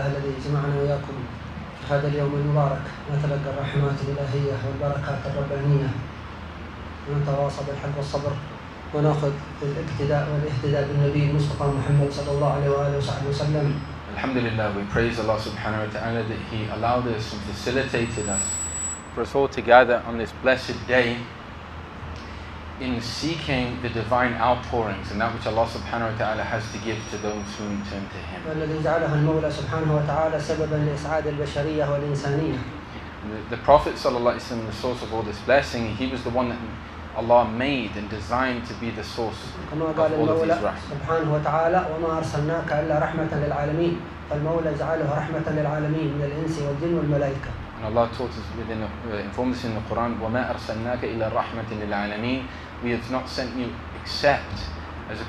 الحمد لله الحمد لله الذي جمعنا وإياكم في هذا اليوم المبارك. نتلقى الرحمات الإلهية والبركات الربانية. ونتواصى بالحق والصبر ونأخذ بالاقتداء والاهتداء بالنبي المصطفى محمد صلى الله عليه وآله وصحبه وسلم. Alhamdulillah, we praise Allah subhanahu wa ta'ala that He allowed us and facilitated us for us all to gather on this blessed day. in seeking the divine outpourings and that which Allah subhanahu wa ta'ala has to give to those who turn to Him. والذي جعلها المولى سبحانه وتعالى سببا لإسعاد البشرية والإنسانية The, the Prophet sallallahu alaihi wasallam, the source of all this blessing, he was the one that Allah made and designed to be the source كما of قال all of المولى these rahmah. سبحانه وتعالى وما أرسلناك إلا رحمة للعالمين فالمولى جعله رحمة للعالمين من الإنس والجن والملائكة And Allah taught us within, the- uh, informed us in the Quran, وَمَا أَرْسَلْنَاكَ إِلَّا رَحْمَةٍ لِلْعَالَمِينَ we have not sent you except as a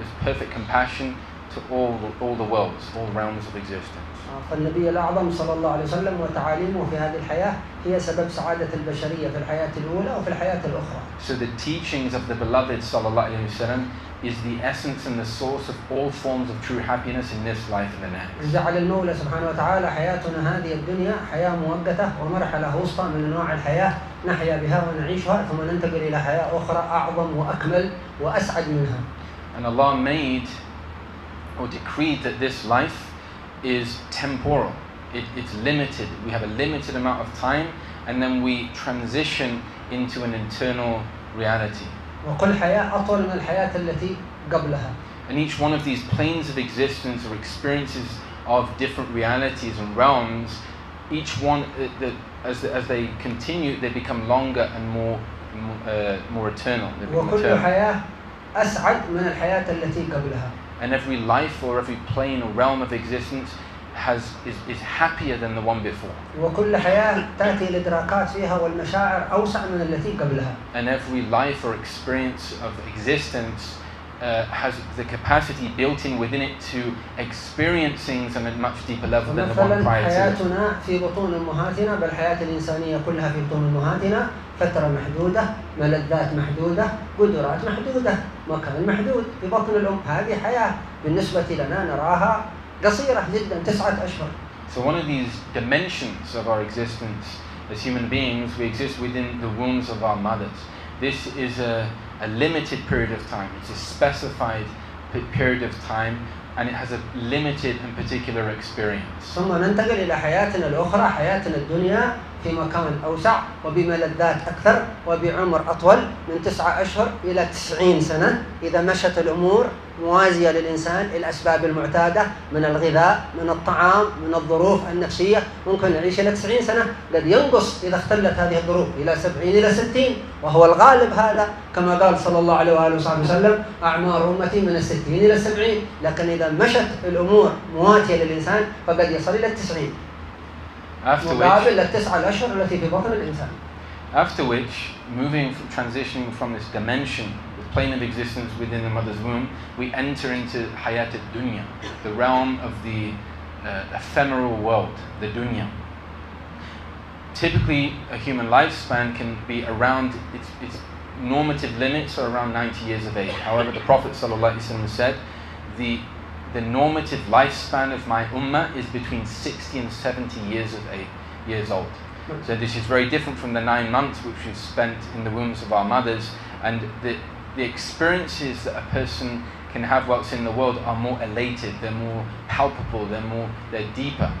as perfect compassion to all, all the worlds, all realms of existence. فالنبي الأعظم صلى الله عليه وسلم وتعاليمه في هذه الحياة هي سبب سعادة البشرية في الحياة الأولى وفي الحياة الأخرى So the teachings of the beloved sallallahu alaihi wasallam is the essence and the source of all forms of true happiness in this life and the next. جعل المولى سبحانه وتعالى حياتنا هذه الدنيا حياة مؤقتة ومرحلة وسطى من أنواع الحياة نحيا بها ونعيشها ثم ننتقل إلى حياة أخرى أعظم وأكمل وأسعد منها And Allah made or decreed that this life is temporal. It, it's limited. We have a limited amount of time and then we transition into an internal reality. وكل حياة أطول من الحياة التي قبلها And each one of these planes of existence or experiences of different realities and realms, each one, uh, the, as, as they continue, they become longer and more, more, uh, more eternal. They become وكل eternal. حياة أسعد من الحياة التي قبلها And every life or every plane or realm of existence has, is, is happier than the one before. وكل حياة تأتي الإدراكات فيها والمشاعر أوسع من التي قبلها And every life or experience of existence uh, has the capacity built in within it to experience things on a much deeper level than the one فمثلا prior to it. حياتنا في بطون أمهاتنا بل حياة الإنسانية كلها في بطون أمهاتنا فترة محدودة ملذات محدودة قدرات محدودة مكان محدود في بطن الأم هذه حياة بالنسبة لنا نراها قصيرة جدا تسعة أشهر So one of these dimensions of our existence as human beings, we exist within the wombs of our mothers. This is a, a limited period of time. It's a specified pe- period of time and it has a limited and particular experience. ثم ننتقل إلى حياتنا الأخرى حياتنا الدنيا في مكان أوسع وبملذات أكثر وبعمر أطول من تسعة أشهر إلى تسعين سنة. إذا مشت الأمور موازية للإنسان الأسباب المعتادة من الغذاء من الطعام من الظروف النفسية. ممكن نعيش إلى تسعين سنة. قد ينقص إذا اختلت هذه الظروف إلى سبعين إلى ستين. وهو الغالب هذا كما قال صلى الله عليه وآله وصحبه وسلم أعمار أمتي من الستين إلى السبعين لكن إذا مشت الأمور مواتية للإنسان فقد يصل إلى التسعين. After مقابل which, للتسعة الأشهر التي في بطن الإنسان after which, moving, from, transitioning from this dimension, the plane of existence within the mother's womb, we enter into hayat dunya, the realm of the uh, ephemeral world, the dunya. Typically, a human lifespan can be around its, its normative limits are around 90 years of age. However, the Prophet ﷺ said, the the normative lifespan of my ummah is between 60 and 70 years of age, years old. So this is very different from the nine months which we've spent in the wombs of our mothers, and the the experiences that a person can have whilst in the world are more elated, they're more palpable, they're more they're deeper.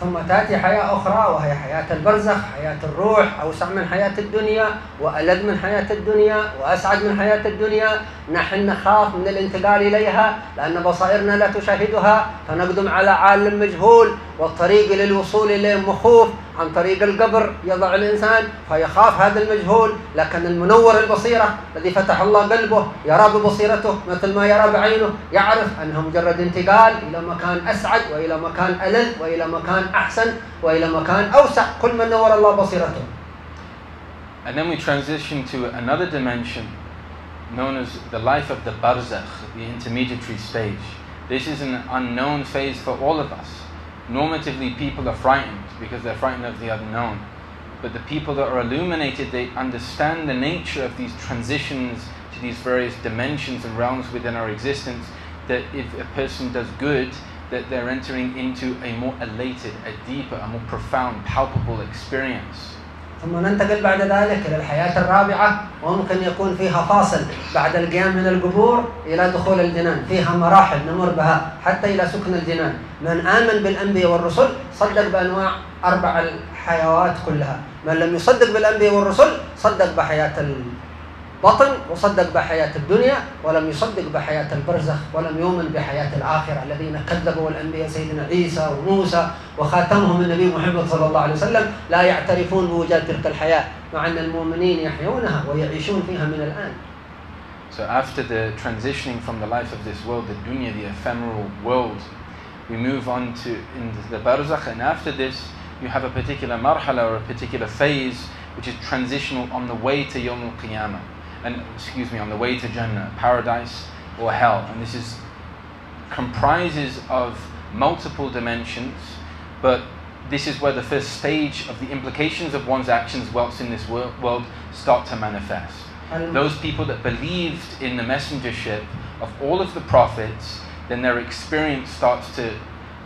ثم تأتي حياة أخرى وهي حياة البرزخ حياة الروح أوسع من حياة الدنيا وألذ من حياة الدنيا وأسعد من حياة الدنيا. نحن نخاف من الانتقال إليها لأن بصائرنا لا تشاهدها. فنقدم على عالم مجهول. والطريق للوصول إليه مخوف عن طريق القبر يضع الإنسان فيخاف هذا المجهول لكن المنور البصيرة الذي فتح الله قلبه يرى ببصيرته مثل ما يرى بعينه يعرف أنه مجرد انتقال إلى مكان أسعد وإلى مكان ألذ وإلى مكان أحسن وإلى مكان أوسع كل من نور الله بصيرته And then we transition to another dimension known as the life of the barzakh, the intermediary stage. This is an unknown phase for all of us. Normatively, people are frightened because they're frightened of the unknown. But the people that are illuminated, they understand the nature of these transitions to these various dimensions and realms within our existence. that if a person does good, that they're entering into a more elated, a deeper, a more profound, palpable experience. ثم ننتقل بعد ذلك إلى الحياة الرابعة وممكن يكون فيها فاصل بعد القيام من القبور إلى دخول الجنان. فيها مراحل نمر بها حتى إلى سكن الجنان. من آمن بالأنبياء والرسل صدق بأنواع أربع الحيوات كلها. من لم يصدق بالأنبياء والرسل صدق بحياة البطن وصدق بحياة الدنيا ولم يصدق بحياة البرزخ ولم يؤمن بحياة الآخرة الذين كذبوا الأنبياء سيدنا عيسى وموسى وخاتمهم النبي محمد صلى الله عليه وسلم لا يعترفون بوجود تلك الحياة مع أن المؤمنين يحيونها ويعيشون فيها من الآن So after the transitioning from the life of this world, the dunya, the ephemeral world, we move on to into the barzakh, and after this, you have a particular marhala or a particular phase which is transitional on the way to Yawm al-Qiyamah, and excuse me, on the way to Jannah, paradise or hell, and this is comprises of multiple dimensions, but this is where the first stage of the implications of one's actions whilst in this wor- world start to manifest. الم- Those people that believed in the messengership of all of the prophets, then their experience starts to,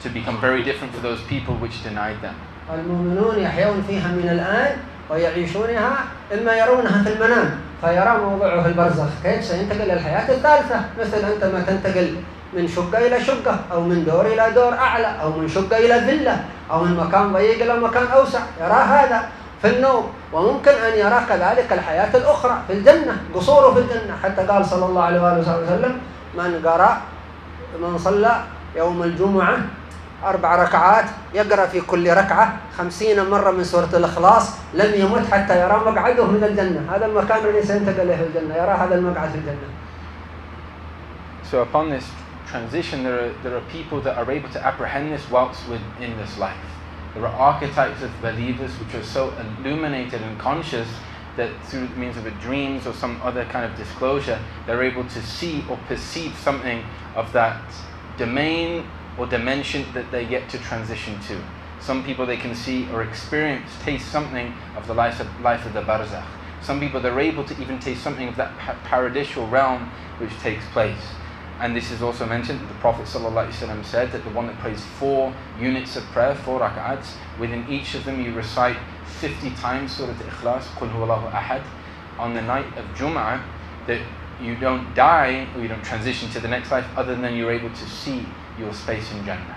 to become very different for those people which denied them. المؤمنون يحيون فيها من الآن ويعيشونها إما يرونها في المنام فيرى موضعه البرزخ. كيف سينتقل إلى الحياة الثالثة؟ مثل أنت ما تنتقل من شقة إلى شقة أو من دور إلى دور أعلى أو من شقة إلى فيلا أو من مكان ضيق إلى مكان أوسع. يرى هذا في النوم. وممكن أن يرى كذلك الحياة الأخرى في الجنة قصوره في الجنة. حتى قال صلى الله عليه وآله وسلم من قرأ من صلى يوم الجمعة أربع ركعات يقرأ في كل ركعة خمسين مرة من سورة الإخلاص لم يمت حتى يرى مقعده من الجنة هذا المكان الذي سينتقل إليه في الجنة يرى هذا المقعد في الجنة So upon this transition, there are, there are people that are able to apprehend this whilst within this life. There are archetypes of believers which are so illuminated and conscious that through means of a dreams or some other kind of disclosure, they're able to see or perceive something of that domain or dimension that they get to transition to. Some people they can see or experience, taste something of the life of, life of the barzakh. Some people they're able to even taste something of that pa- paradisial realm which takes place. And this is also mentioned that the Prophet ﷺ said that the one that prays four units of prayer, four rak'ats, within each of them you recite 50 times Surah Al-Ikhlas, Qul Huwallahu Ahad, on the night of Jum'ah, that you don't die or you don't transition to the next life other than you're able to see your space in Jannah.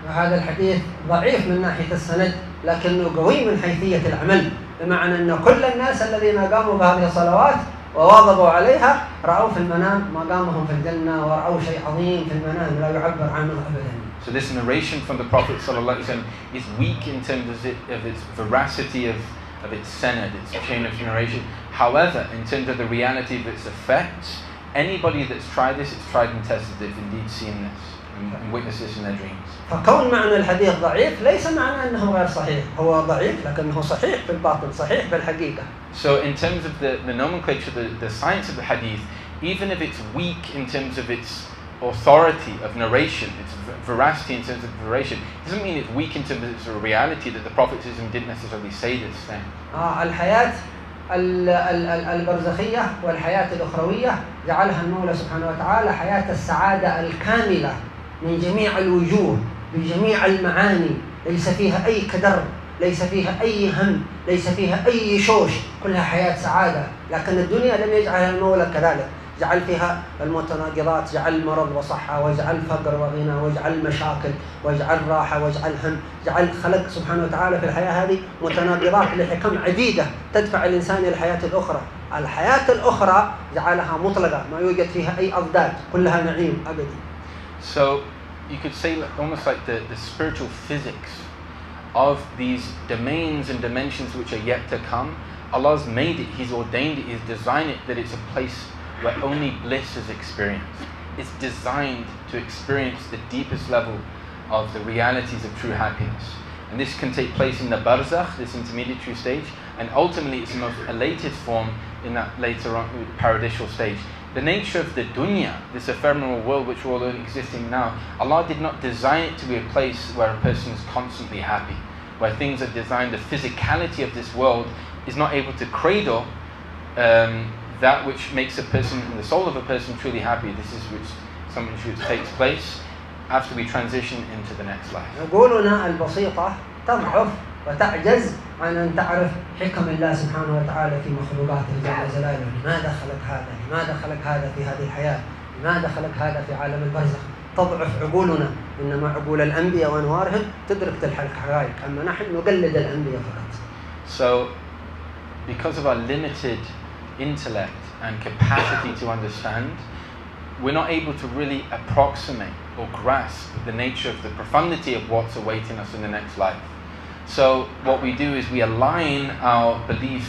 بمعنى أن كل الناس الذين قاموا بهذه الصلوات وواظبوا عليها رأوا في المنام مقامهم في ورأوا شيء عظيم في المنام لا يعبر عنه أبدا. So this narration from the Prophet ﷺ is weak in terms of its veracity of, of its sanad, its chain of narration. However, in terms of the reality of its effects, anybody that's tried this, it's tried and tested. They've indeed seen this and, and witnessed this in their dreams. فكون معنى الحديث ضعيف ليس معنى أنه غير صحيح هو ضعيف لكنه صحيح في الباطن صحيح في الحقيقة So in terms of the, the nomenclature, the, the science of the hadith, even if it's weak in terms of its authority of narration, its v- veracity in terms of narration, it doesn't mean it's weak in terms of its reality that the Prophet didn't necessarily say this thing. آه الحياة ال- ال- ال- البرزخية والحياة الأخروية جعلها المولى سبحانه وتعالى حياة السعادة الكاملة من جميع الوجوه بجميع المعاني. ليس فيها أي كدر ليس فيها أي هم ليس فيها أي شوش. كلها حياة سعادة. لكن الدنيا لم يجعلها المولى كذلك. جعل فيها المتناقضات جعل مرض وصحة وجعل فقر وغنى وجعل مشاكل وجعل راحة وجعل هم. جعل خلق سبحانه وتعالى في الحياة هذه متناقضات لحكم عديدة تدفع الإنسان إلى الحياة الأخرى. الحياة الأخرى جعلها مطلقة ما يوجد فيها أي أضداد. كلها نعيم أبدي So you could say almost like the, the spiritual physics of these domains and dimensions which are yet to come. Allah's made it, He's ordained it, He's designed it that it's a place where only bliss is experienced. It's designed to experience the deepest level of the realities of true happiness. And this can take place in the barzakh, this intermediary stage, and ultimately it's the most elated form in that later on uh, paradisial stage. The nature of the dunya, this ephemeral world which we're all existing now, Allah did not design it to be a place where a person is constantly happy, where things are designed, the physicality of this world is not able to cradle um, that which makes a person, the soul of a person truly happy. This is which something which takes place after we transition into the next life. وتعجز عن أن تعرف حكم الله سبحانه وتعالى في مخلوقاته جل جلاله لماذا خلق هذا؟ لماذا خلق هذا في هذه الحياة؟ لماذا خلق هذا في عالم البرزخ؟ تضعف عقولنا. إنما عقول الأنبياء وأنوارهم تدرك تلك الحقائق. أما نحن نقلد الأنبياء فقط. So, because of our limited intellect and capacity to understand, we're not able to really approximate or grasp the nature of the profundity of what's awaiting us in the next life. So, what we do is we align our belief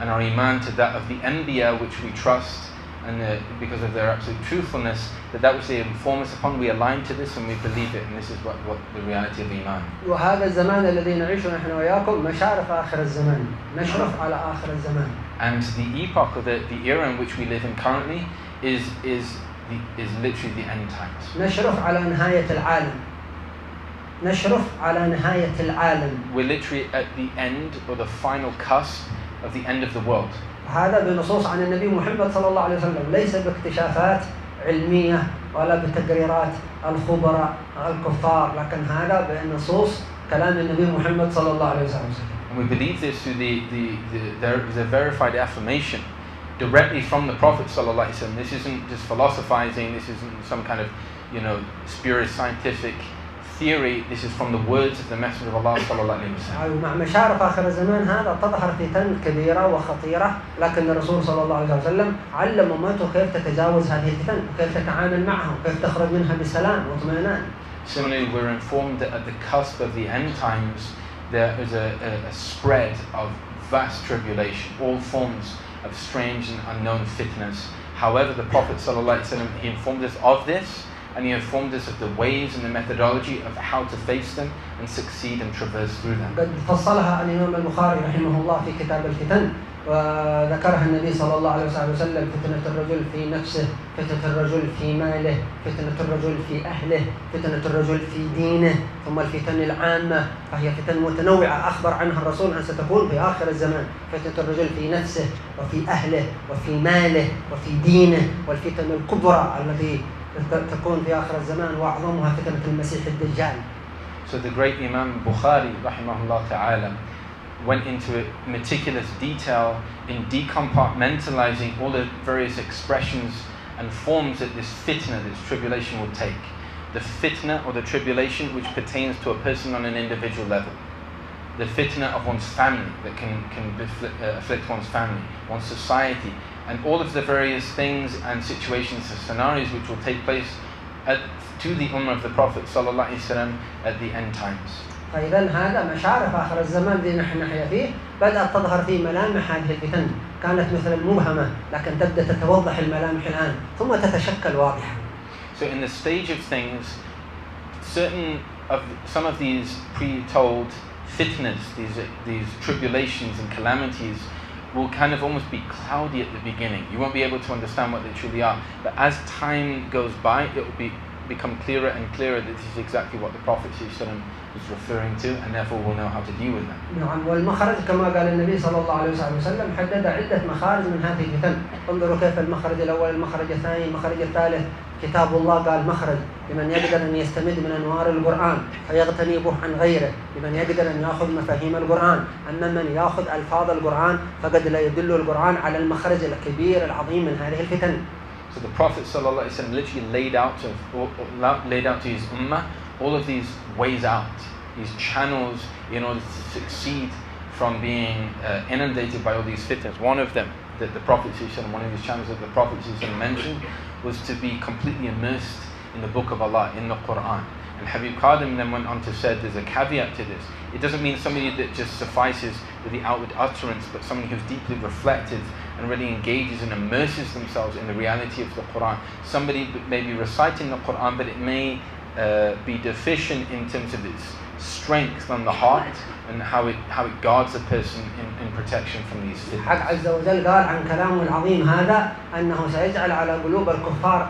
and our iman to that of the Anbiya, which we trust, and uh, because of their absolute truthfulness, that that which they inform us upon, we align to this and we believe it, and this is what, what the reality of iman. وهذا الزمان الذي نعيشه نحن وياكم مشارف آخر الزمان نشرف على آخر الزمان And the epoch or the, the era in which we live in currently is is the, is literally the end times. نشرف على نهاية العالم نشرف على نهاية العالم We're literally at the end or the final cusp of the end of the world. هذا بنصوص عن النبي محمد صلى الله عليه وسلم ليس باكتشافات علمية ولا بتقريرات الخبراء الكفار لكن هذا بنصوص كلام النبي محمد صلى الله عليه وسلم And we believe this through the, the, the, there is a verified affirmation directly from the Prophet. ﷺ. This isn't just philosophizing, this isn't some kind of you know, spurious scientific theory, this is from the words of the Messenger of Allah صلى الله عليه وسلم. مع مشارف آخر الزمان هذا تظهر فتن كبيرة وخطيرة، لكن الرسول صلى الله عليه وسلم علم أمته كيف تتجاوز هذه الفتن، وكيف تتعامل معها، وكيف تخرج منها بسلام واطمئنان. Similarly, we're informed that at the cusp of the end times, there is a, a, a spread of vast tribulation, all forms of strange and unknown fitnas. However, the Prophet ﷺ, he informed us of this and he informed us of the ways and the methodology of how to face them and succeed and traverse through them. قد فصلها الإمام البخاري رحمه الله في كتاب الفتن وذكرها النبي صلى الله عليه وسلم فتنة الرجل في نفسه فتنة الرجل في ماله فتنة الرجل في أهله فتنة الرجل في دينه. ثم الفتن العامة فهي فتن متنوعة أخبر عنها الرسول أن ستكون في آخر الزمان. فتنة الرجل في نفسه وفي أهله وفي ماله وفي دينه. والفتن الكبرى التي تكون في آخر الزمان وأعظمها فتنة المسيح الدجال So the great Imam Bukhari, rahimahullah ta'ala, went into meticulous detail in decompartmentalizing all the various expressions and forms that this fitna, this tribulation will take. The fitna or the tribulation which pertains to a person on an individual level. The fitna of one's family that can, can befli- uh, afflict one's family, one's society, and all of the various things and situations and scenarios which will take place at, to the Ummah of the Prophet وسلم, at the end times. So in the stage of things, certain of some of these pre-told fitnas, these these tribulations and calamities will kind of almost be cloudy at the beginning. You won't be able to understand what they truly are. But as time goes by, it will be become clearer and clearer that this is exactly what the Prophet ﷺ was referring to, and therefore we'll know how to deal with them. نعم والمخرج كما قال النبي صلى الله عليه وسلم حدد عدة مخارج من هذه الفتن انظروا كيف المخرج الأول المخرج الثاني المخرج الثالث كتاب الله قال مخرج لمن يقدر أن يستمد من أنوار القرآن فيغتني به عن غيره لمن يقدر أن يأخذ مفاهيم القرآن أما من يأخذ ألفاظ القرآن فقد لا يدل القرآن على المخرج الكبير العظيم من هذه الفتن So the Prophet ﷺ literally laid out to laid out to his ummah all of these ways out, these channels in order to succeed from being uh, inundated by all these fitnas. One of them that the Prophet ﷺ, one of these channels that the Prophet ﷺ mentioned was to be completely immersed in the Book of Allah, in the Quran. And Habib Kadhim then went on to say there's a caveat to this. It doesn't mean somebody that just suffices with the outward utterance, but somebody who's deeply reflective and really engages and immerses themselves in the reality of the Quran. Somebody may be reciting the Quran, but it may uh, be deficient in terms of its strength on the heart and how it, how it guards a person in, in protection from these. حق عز وجل قال عن كلامه العظيم هذا أنه سيجعل على قلوب الكفار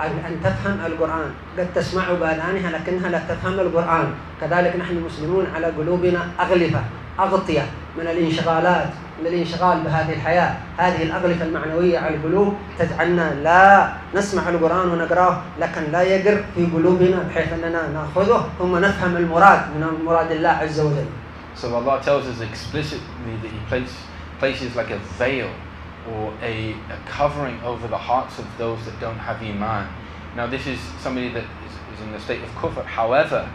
أن أن تفهم القرآن. قد تسمع بآذانها لكنها لا تفهم القرآن. كذلك نحن المسلمون على قلوبنا أغلفة أغطية. من الانشغالات من الانشغال بهذه الحياة هذه الأغلفة المعنوية على القلوب تجعلنا لا نسمع القرآن ونقراه لكن لا يقر في قلوبنا بحيث أننا نأخذه ثم نفهم المراد من مراد الله عز وجل So Allah tells us explicitly that He place, places like a veil or a, a covering over the hearts of those that don't have Iman. Now, this is somebody that is, is in the state of kufr. However,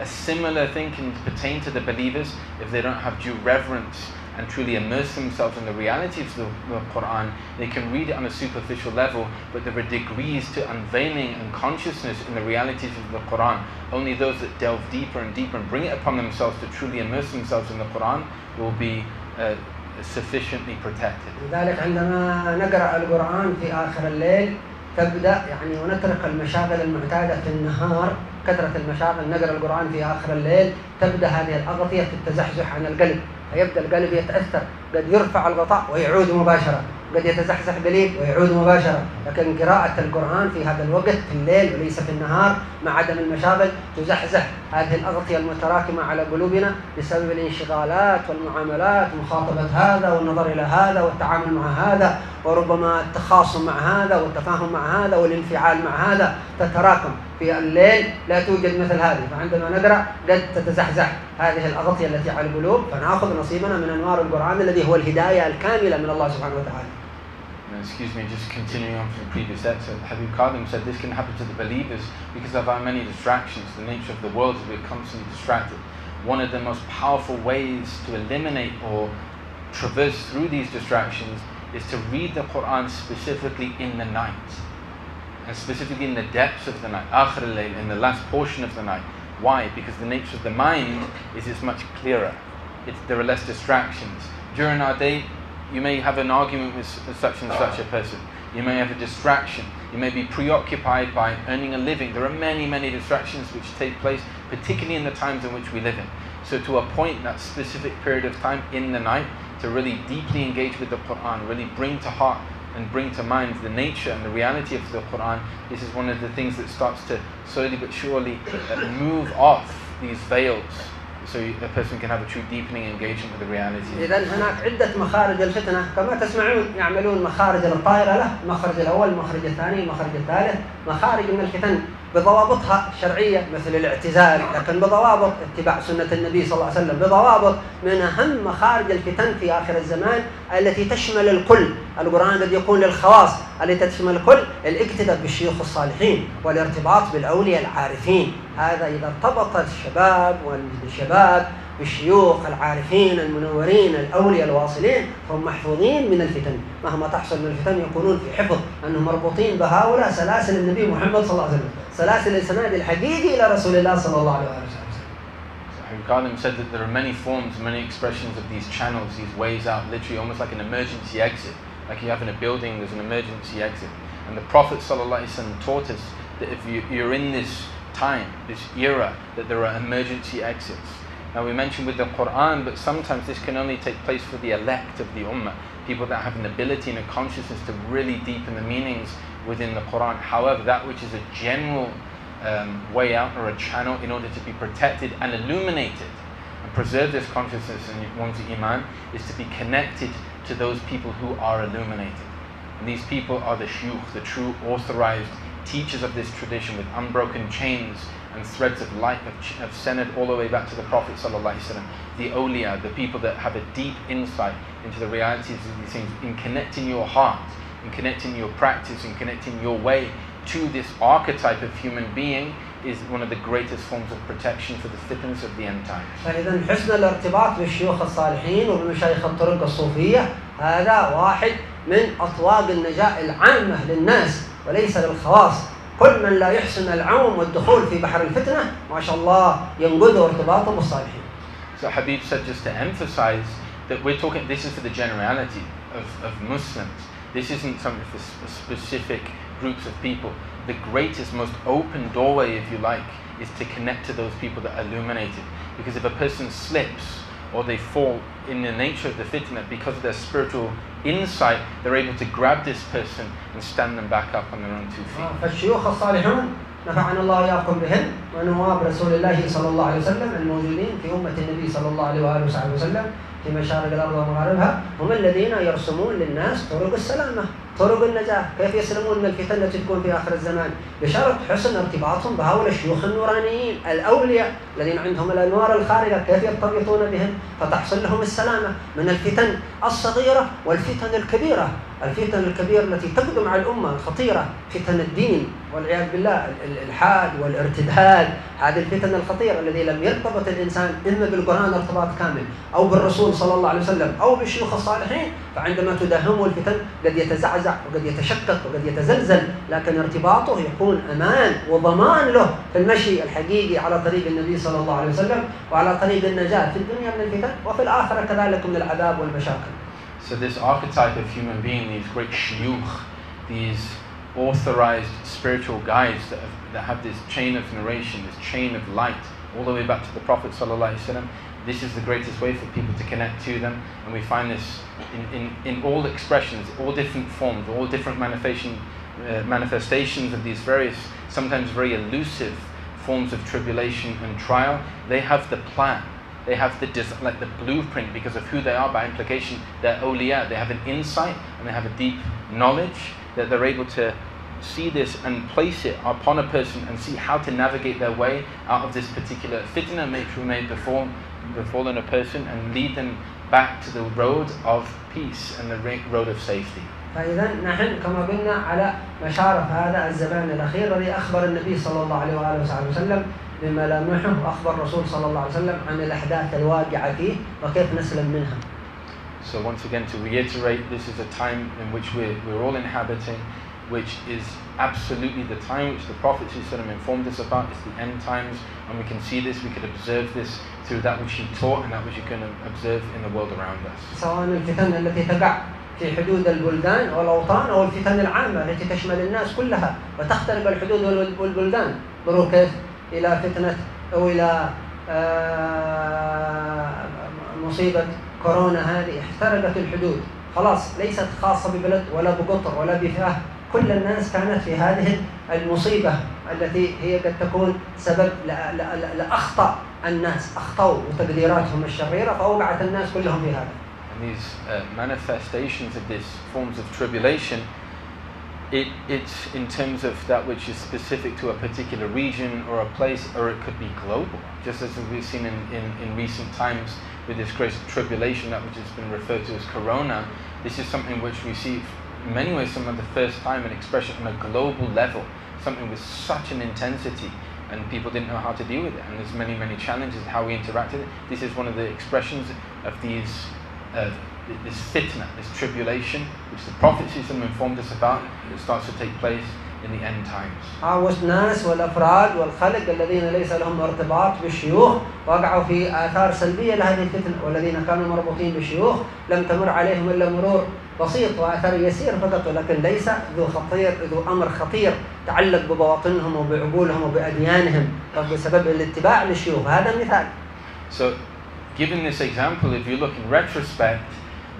a similar thing can pertain to the believers if they don't have due reverence and truly immerse themselves in the reality of the, the Quran. They can read it on a superficial level, but there are degrees to unveiling and consciousness in the realities of the Quran. Only those that delve deeper and deeper and bring it upon themselves to truly immerse themselves in the Quran will be uh, sufficiently protected. لذلك عندما نقرأ القرآن في آخر الليل تبدأ يعني ونترك المشاغل المعتادة في النهار كثرة المشاغل نقرأ القرآن في آخر الليل تبدأ هذه الأغطية في التزحزح عن القلب. فيبدأ القلب يتأثر قد يرفع الغطاء ويعود مباشرة. قد يتزحزح قليل ويعود مباشرة. لكن قراءة القرآن في هذا الوقت في الليل وليس في النهار مع عدم المشاغل تزحزح. هذه الأغطية المتراكمة على قلوبنا بسبب الانشغالات والمعاملات مخاطبة هذا والنظر إلى هذا والتعامل مع هذا وربما التخاصم مع هذا والتفاهم مع هذا والانفعال مع هذا تتراكم. في الليل لا توجد مثل هذه فعندما نقرأ قد تتزحزح هذه الأغطية التي على القلوب فنأخذ نصيبنا من أنوار القرآن الذي هو الهداية الكاملة من الله سبحانه وتعالى excuse me, just continuing on from the previous episode, Habib Qadim said this can happen to the believers because of our many distractions. The nature of the world is we're constantly distracted. One of the most powerful ways to eliminate or traverse through these distractions is to read the Quran specifically in the night. And specifically in the depths of the night, akhir al-layl, in the last portion of the night. Why? Because the nature of the mind is it's much clearer. It's, there are less distractions. During our day, you may have an argument with such and such a person. You may have a distraction. You may be preoccupied by earning a living. There are many, many distractions which take place, particularly in the times in which we live in. So, to appoint that specific period of time in the night to really deeply engage with the Quran, really bring to heart and bring to mind the nature and the reality of the Quran, this is one of the things that starts to slowly but surely uh, move off these veils so a person can have a true deepening engagement with the reality. إذا هناك عدة مخارج الفتنة كما تسمعون يعملون مخارج الطائرة له المخرج الأول المخرج الثاني المخرج الثالث مخارج من الفتن بضوابطها الشرعية مثل الاعتزال لكن بضوابط اتباع سنة النبي صلى الله عليه وسلم بضوابط من أهم مخارج الفتن في آخر الزمان التي تشمل الكل. القرآن قد يكون للخواص التي تشمل الكل الاقتداء بالشيوخ الصالحين والارتباط بالأولياء العارفين. هذا إذا ارتبط الشباب والشباب بالشيوخ العارفين المنورين الاولياء الواصلين هم محفوظين من الفتن مهما تحصل من الفتن يكونون في حفظ انهم مربوطين بهؤلاء سلاسل النبي محمد صلى الله عليه وسلم سلاسل الاسناد الحقيقي الى رسول الله صلى الله عليه وسلم Qadim said that there are many forms, many expressions of these channels, these ways out, literally almost like an emergency exit. Like you have in a building, there's an emergency exit. And the Prophet ﷺ taught us that if you, you're in this time, this era, that there are emergency exits. Now we mentioned with the Quran, but sometimes this can only take place for the elect of the Ummah, people that have an ability and a consciousness to really deepen the meanings within the Quran. However, that which is a general um, way out or a channel in order to be protected and illuminated and preserve this consciousness and one's iman is to be connected to those people who are illuminated. And these people are the shuyukh, the true authorized teachers of this tradition with unbroken chains and threads of light have, have centered all the way back to the Prophet ﷺ, the awliya, the people that have a deep insight into the realities of these things, in connecting your heart, in connecting your practice, in connecting your way to this archetype of human being is one of the greatest forms of protection for the fitnas of the end times. حسن الارتباط بالشيوخ الصالحين الصوفية هذا واحد من أطواق النجاء العامة للناس وليس للخواص كل من لا يحسن العوم والدخول في بحر الفتنة ما شاء الله ينقذه ارتباطه بالصالحين. So Habib said just to emphasize that we're talking, this is for the generality of, of Muslims. This isn't something for specific groups of people. The greatest, most open doorway, if you like, is to connect to those people that are illuminated. Because if a person slips or they fall in the nature of the fitna because of their spiritual insight, they're able to grab this person and stand them back up on their own two feet. فالشيوخ الصالحون نفعنا الله وإياكم بهن. ونواب رسول الله صلى الله عليه وسلم الموجودين في أمة النبي صلى الله عليه وآله وصحبه وسلم في مشارق الأرض ومغاربها. هم الذين يرسمون للناس طرق السلامة طرق النجاة. كيف يسلمون من الفتن التي تكون في آخر الزمان؟ بشرط حسن ارتباطهم بهؤلاء الشيوخ النورانيين الأولياء الذين عندهم الأنوار الخارجة. كيف يرتبطون بهم فتحصل لهم السلامة من الفتن الصغيرة والفتن الكبيرة. الفتن الكبيرة التي تقدم على الأمة الخطيرة فتن الدين والعياذ بالله الإلحاد والارتداد. هذه الفتن الخطيرة الذي لم يرتبط الإنسان إما بالقرآن ارتباط كامل أو بالرسول صلى الله عليه وسلم أو بالشيوخ الصالحين فعندما تداهمه الفتن قد يتزعزع وقد يتشكك وقد يتزلزل لكن ارتباطه يكون أمان وضمان له في المشي الحقيقي على طريق النبي صلى الله عليه وسلم وعلى طريق النجاة في الدنيا من الفتن وفي الآخرة كذلك من العذاب والمشاكل So this archetype of human being, these great shuyukh, these authorized spiritual guides that have, that have this chain of narration, this chain of light, all the way back to the Prophet ﷺ, this is the greatest way for people to connect to them. And we find this in, in, in all expressions, all different forms, all different manifestation, uh, manifestations of these various, sometimes very elusive forms of tribulation and trial. They have the plan they have the des- like the blueprint because of who they are by implication they're awliya they have an insight and they have a deep knowledge that they're able to see this and place it upon a person and see how to navigate their way out of this particular fitna may may befall befallen a person and lead them back to the road of peace and the ra- road of safety فإذا نحن كما قلنا على مشارف هذا الزمان الأخير الذي أخبر النبي صلى الله عليه وآله وصحبه بملامحه وأخبر الرسول صلى الله عليه وسلم عن الأحداث الواقعة فيه وكيف نسلم منها. So once again to reiterate, this is a time in which we're, we're all inhabiting, which is absolutely the time which the Prophet ﷺ informed us about. It's the end times, and we can see this, we could observe this through that which he taught and that which you can observe in the world around us. سواء الفتن التي تقع في حدود البلدان والأوطان أو الفتن العامة التي تشمل الناس كلها وتختلف الحدود وال- والبلدان كيف إلى فتنة أو إلى آه، مصيبة كورونا هذه. احترقت الحدود. خلاص ليست خاصة ببلد ولا بقطر ولا بفئة. كل الناس كانت في هذه المصيبة التي هي قد تكون سبب لأخطأ الناس. أخطأوا وتقديراتهم الشريرة فأوقعت الناس كلهم في هذا. And these uh, manifestations of this forms of tribulation, it, it's in terms of that which is specific to a particular region or a place, or it could be global. Just as we've seen in, in, in recent times with this great tribulation, that which has been referred to as corona, this is something which we see in many ways some of the first time an expression on a global level, something with such an intensity and people didn't know how to deal with it and there's many many challenges how we interacted. this is one of the expressions of these uh, this fitna this tribulation which the prophet ﷺ informed us about that starts to take place in the end times. عاوز الناس والافراد والخلق الذين ليس لهم ارتباط بالشيوخ وقعوا في اثار سلبيه لهذه الفتنه والذين كانوا مربوطين بالشيوخ لم تمر عليهم الا مرور بسيط واثر يسير فقط ولكن ليس ذو خطير ذو أمر خطير تعلق ببواطنهم وبعقولهم وباديانهم بسبب الاتباع للشيوخ هذا مثال So, given this example, if you look in retrospect,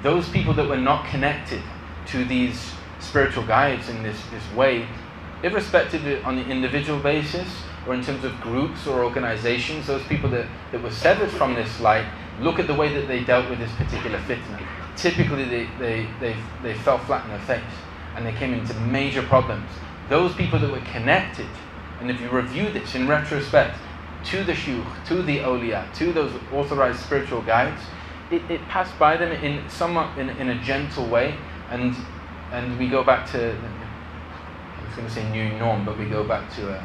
those people that were not connected to these spiritual guides in this, this way, irrespective on the individual basis or in terms of groups or organizations, those people that, that were severed from this light, look at the way that they dealt with this particular fitna. Typically, they, they, they, they fell flat in their face and they came into major problems. Those people that were connected, and if you review this in retrospect, to the shuyukh, to the awliya, to those authorized spiritual guides, it, it passed by them in somewhat in, in a gentle way, and and we go back to I was going to say new norm, but we go back to a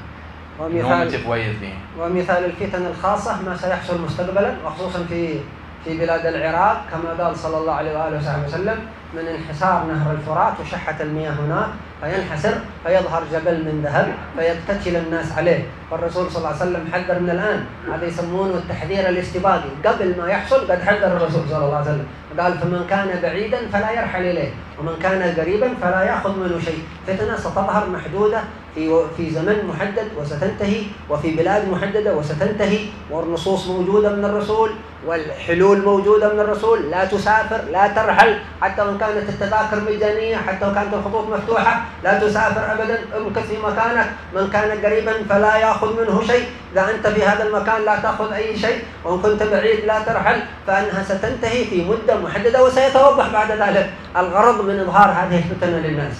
ومثال normative way of being. ومثال الفتن الخاصة ما سيحصل مستقبلا وخصوصا في في بلاد العراق كما قال صلى الله عليه وآله وصحبه وسلم من انحسار نهر الفرات وشحة المياه هناك فينحسر فيظهر جبل من ذهب فيتكل الناس عليه. والرسول صلى الله عليه وسلم حذر من الآن. هذا يسمونه التحذير الاستباقي. قبل ما يحصل قد حذر الرسول صلى الله عليه وسلم. قال فمن كان بعيدا فلا يرحل إليه ومن كان قريبا فلا يأخذ منه شيء. فتنة ستظهر محدودة في في زمن محدد وستنتهي وفي بلاد محددة وستنتهي. والنصوص موجودة من الرسول والحلول موجودة من الرسول. لا تسافر لا ترحل. حتى وإن كانت التذاكر مجانيه حتى وإن كانت الخطوط مفتوحة لا تسافر ابدا. امكث في مكانك. من كان قريبا فلا يأخذ منه شيء. إذا أنت في هذا المكان لا تأخذ أي شيء. وإن كنت بعيد لا ترحل. فإنها ستنتهي في مدة محددة وسيتوضح بعد ذلك الغرض من إظهار هذه الفتن للناس.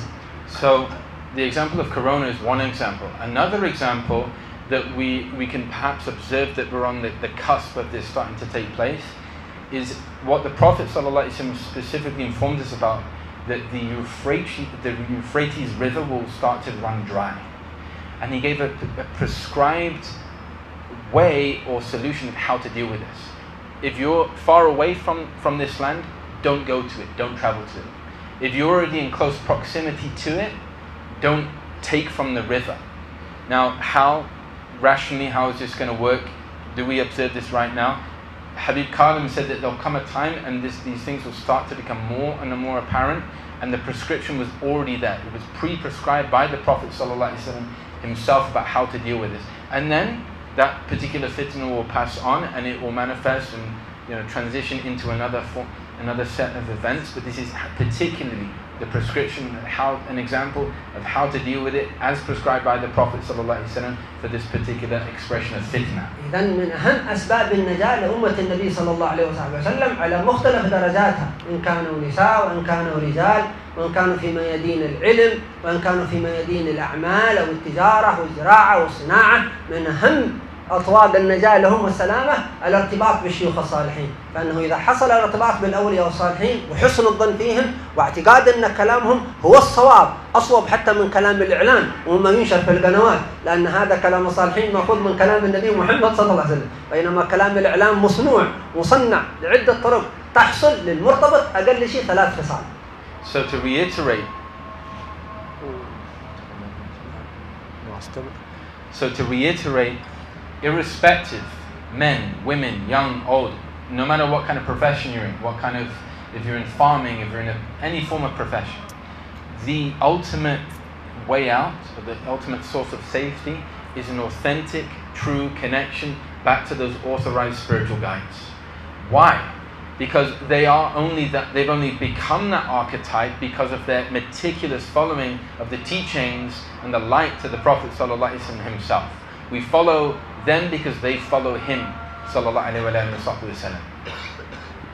So the example of corona is one example. Another example that we, we can perhaps observe that we're on the, the cusp of this starting to take place is what the Prophet ﷺ specifically informed us about that the Euphrates, the Euphrates River will start to run dry. And he gave a, a prescribed way or solution of how to deal with this. If you're far away from, from this land, don't go to it, don't travel to it. If you're already in close proximity to it, don't take from the river. Now, how rationally, how is this going to work? Do we observe this right now? Habib Kadhim said that there'll come a time and this, these things will start to become more and more apparent, and the prescription was already there. It was pre prescribed by the Prophet ﷺ himself about how to deal with this. And then that particular fitna will pass on and it will manifest and you know, transition into another form, another set of events. But this is particularly the prescription, how an example of how to deal with it as prescribed by the Prophet ﷺ for this particular expression of fitna. إذا من أهم أسباب النجاة لأمة النبي صلى الله عليه وصحبه وسلم على مختلف درجاتها إن كانوا نساء وإن كانوا رجال وإن كانوا في ميادين العلم وإن كانوا في ميادين الأعمال أو التجارة والزراعة والصناعة من أهم أطواب النجاة لهم والسلامة الارتباط بالشيوخ الصالحين. فأنه إذا حصل الارتباط بالأولياء والصالحين وحسن الظن فيهم واعتقاد أن كلامهم هو الصواب أصوب حتى من كلام الإعلام وما ينشر في القنوات لأن هذا كلام الصالحين مأخوذ من كلام النبي محمد صلى الله عليه وسلم. بينما كلام الإعلام مصنوع مصنع بعدة طرق تحصل للمرتبط أقل شيء ثلاث خصال So to reiterate, so to reiterate, irrespective, men, women, young, old, no matter what kind of profession you're in, what kind of, if you're in farming, if you're in a, any form of profession, the ultimate way out, or the ultimate source of safety, is an authentic, true connection back to those authorized spiritual guides. Why? Because they are only that they've only become that archetype because of their meticulous following of the teachings and the light to the Prophet himself. We follow them because they follow him sallallahu alaihi wasallam.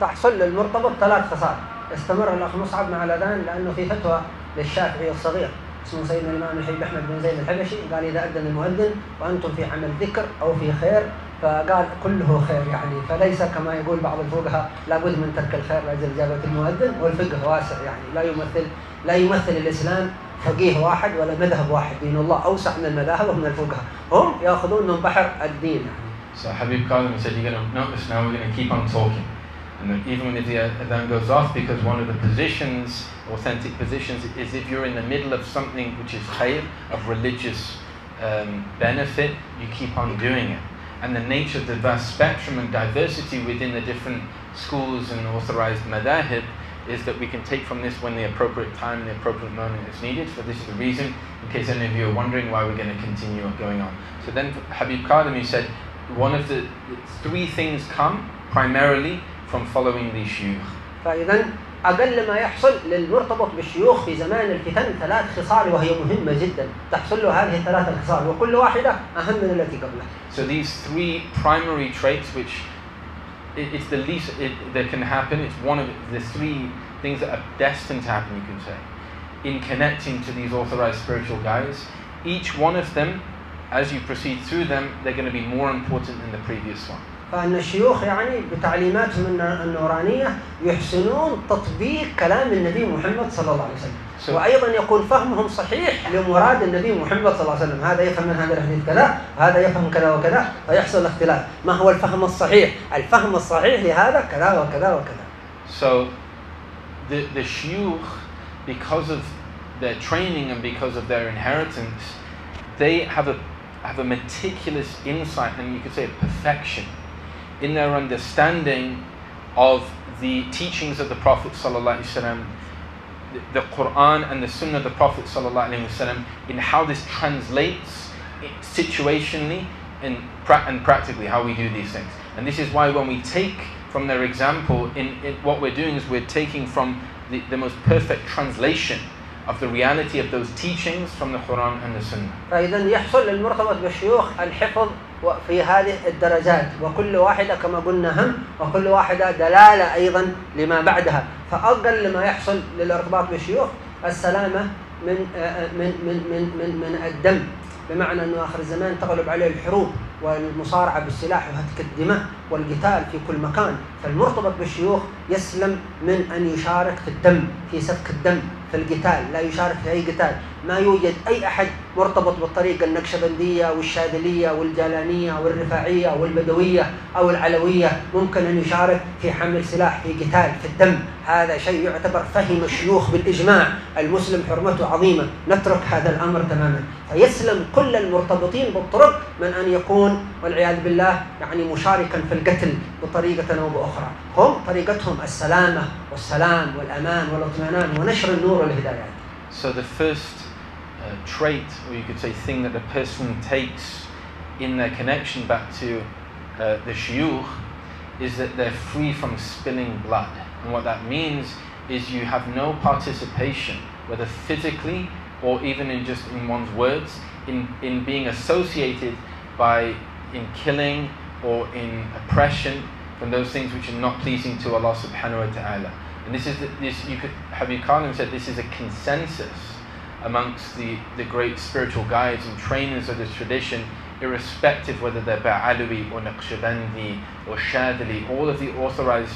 تحصل للمرتبط ثلاث خصال استمر الأخ مصعب مع الأذان لأنه في فتوى للشافعي الصغير. اسمه سيدنا الإمام الحبيب أحمد بن زيد الحبشي. قال إذا أذن المؤذن وأنتم في عمل ذكر أو في خير فقال كله خير يعني. فليس كما يقول بعض الفقهاء لابد من ترك الخير لاجل إجابة المؤذن والفقه واسع يعني. لا يمثل لا يمثل الإسلام فقيه واحد ولا مذهب واحد دين الله اوسع من المذاهب ومن الفقهاء هم ياخذون من بحر الدين يعني So Habib Qasim said, you're going to notice now we're going to keep on talking. And then even if the adhan goes off, because one of the positions, authentic positions, is if you're in the middle of something which is khair, of religious um, benefit, you keep on doing it. And the nature of the vast spectrum and diversity within the different schools and authorized madahib is that we can take from this when the appropriate time and the appropriate moment is needed. So this is the reason, in case any of you are wondering why we're going to continue going on. So then Habib Kadami said, one of the three things come primarily from following the shuyukh. فاذا اقل ما يحصل للمرتبط بالشيوخ في زمان الفتن ثلاث خصال وهي مهمه جدا تحصل له هذه الثلاث الخصال وكل واحده اهم من التي قبلها. So these three primary traits, which it, it's the least it, that can happen, it's one of the three things that are destined to happen, you can say, in connecting to these authorized spiritual guides. Each one of them, as you proceed through them, they're going to be more important than the previous one. فان الشيوخ يعني بتعليماتهم الن- النورانيه يحسنون تطبيق كلام النبي محمد صلى الله عليه وسلم. وايضا فهمهم صحيح لمراد النبي محمد صلى الله عليه وسلم، هذا يفهم من هذا الحديث كذا، هذا يفهم كذا وكذا، فيحصل اختلاف، ما هو الفهم الصحيح؟ الفهم الصحيح لهذا كذا وكذا وكذا. So the the shuyukh, because of their training and because of their inheritance, they have a have a meticulous insight and you could say perfection in their understanding of the teachings of the Prophet sallallahu alaihi wasallam the Quran and the Sunnah of the Prophet wasallam in how this translates situationally and, pra- and practically how we do these things. And this is why when we take from their example, in, in what we're doing is we're taking from the, the most perfect translation of the reality of those teachings from the Quran and the Sunnah. فإذا يحصل للمرتبط بالشيوخ الحفظ في هذه الدرجات وكل واحدة كما قلنا هم وكل واحدة دلالة أيضا لما بعدها. فأقل ما يحصل للارتباط بالشيوخ السلامة من من من من من, من الدم. بمعنى أنه آخر الزمان تغلب عليه الحروب والمصارعة بالسلاح وهتك الدماء. والقتال في كل مكان. فالمرتبط بالشيوخ يسلم من أن يشارك في الدم في سفك الدم في القتال. لا يشارك في أي قتال. ما يوجد أي أحد مرتبط بالطريقة النكشبندية والشاذلية والجالانية والرفاعية والبدوية أو العلوية. ممكن أن يشارك في حمل سلاح في قتال في الدم. هذا شيء يعتبر فهم الشيوخ بالإجماع. المسلم حرمته عظيمة. نترك هذا الأمر تماما. فيسلم كل المرتبطين بالطرق من أن يكون والعياذ بالله يعني مشاركا في القتل بطريقة أو بأخرى هم طريقتهم السلامة والسلام والأمان والاطمئنان ونشر النور So the first uh, trait or you could say thing that a person takes in their connection back to uh, the shuyukh is that they're free from spilling blood. And what that means is you have no participation, whether physically or even in just in one's words, in, in being associated by in killing or in oppression from those things which are not pleasing to Allah subhanahu wa ta'ala. And this is the, this you could Habib Kadhim said this is a consensus amongst the, the great spiritual guides and trainers of this tradition, irrespective whether they're Ba'alawi or Naqshbandi or Shadili, all of the authorized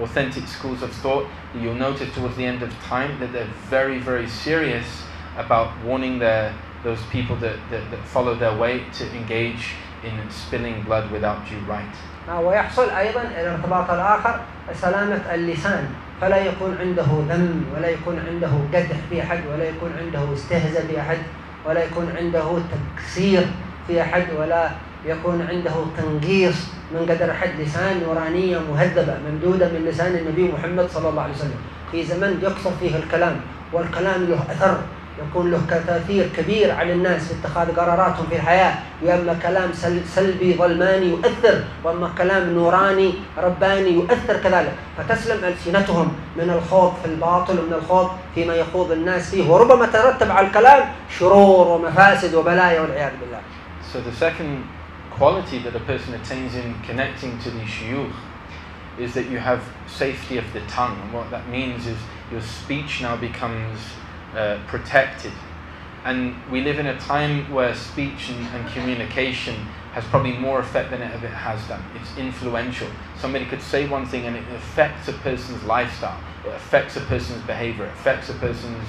authentic schools of thought, you'll notice towards the end of time that they're very, very serious about warning their those people that, that, that follow their way to engage in spilling blood without due right. ويحصل أيضا الارتباط الآخر سلامة اللسان. فلا يكون عنده ذم ولا يكون عنده قدح في أحد ولا يكون عنده استهزاء في أحد ولا يكون عنده تكسير في أحد ولا يكون عنده تنقيص من قدر أحد. لسان نورانية مهذبة ممدودة من لسان النبي محمد صلى الله عليه وسلم. في زمن يكثر فيه الكلام والكلام له أثر. يكون له تأثير كبير على الناس في اتخاذ قراراتهم في الحياة يا اما كلام سل- سلبي ظلماني يؤثر وأما كلام نوراني رباني يؤثر كذلك فتسلم ألسنتهم من الخوض في الباطل ومن الخوض فيما يخوض الناس فيه وربما ترتب على الكلام شرور ومفاسد وبلايا والعياذ بالله. So the second quality that a person attains in connecting to the shuyukh is that you have safety of the tongue. And what that means is your speech now becomes uh, protected. And we live in a time where speech and, and communication has probably more effect than it ever has done. It's influential. Somebody could say one thing and it affects a person's lifestyle, it affects a person's behavior, it affects a person's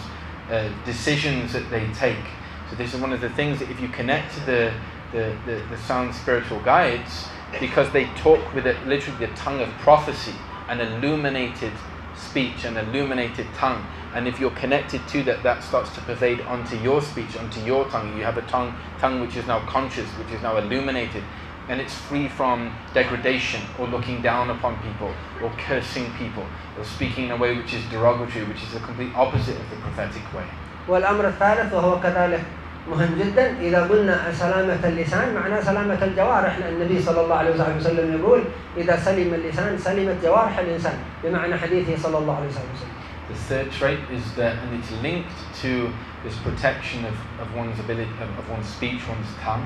uh, decisions that they take. So this is one of the things that if you connect to the, the, the, the sound spiritual guides, because they talk with it, literally the tongue of prophecy, an illuminated speech, an illuminated tongue And if you're connected to that, that starts to pervade onto your speech, onto your tongue. You have a tongue, tongue which is now conscious, which is now illuminated, and it's free from degradation or looking down upon people or cursing people or speaking in a way which is derogatory, which is the complete opposite of the prophetic way. والامر الثالث وهو كذلك مهم جدا اذا قلنا سلامه اللسان معناه سلامه الجوارح لان النبي صلى الله عليه وسلم وسلم يقول اذا سلم اللسان سلمت جوارح الانسان بمعنى حديثه صلى الله عليه وسلم. The third trait is that, and it's linked to this protection of, of one's ability, of, of one's speech, one's tongue,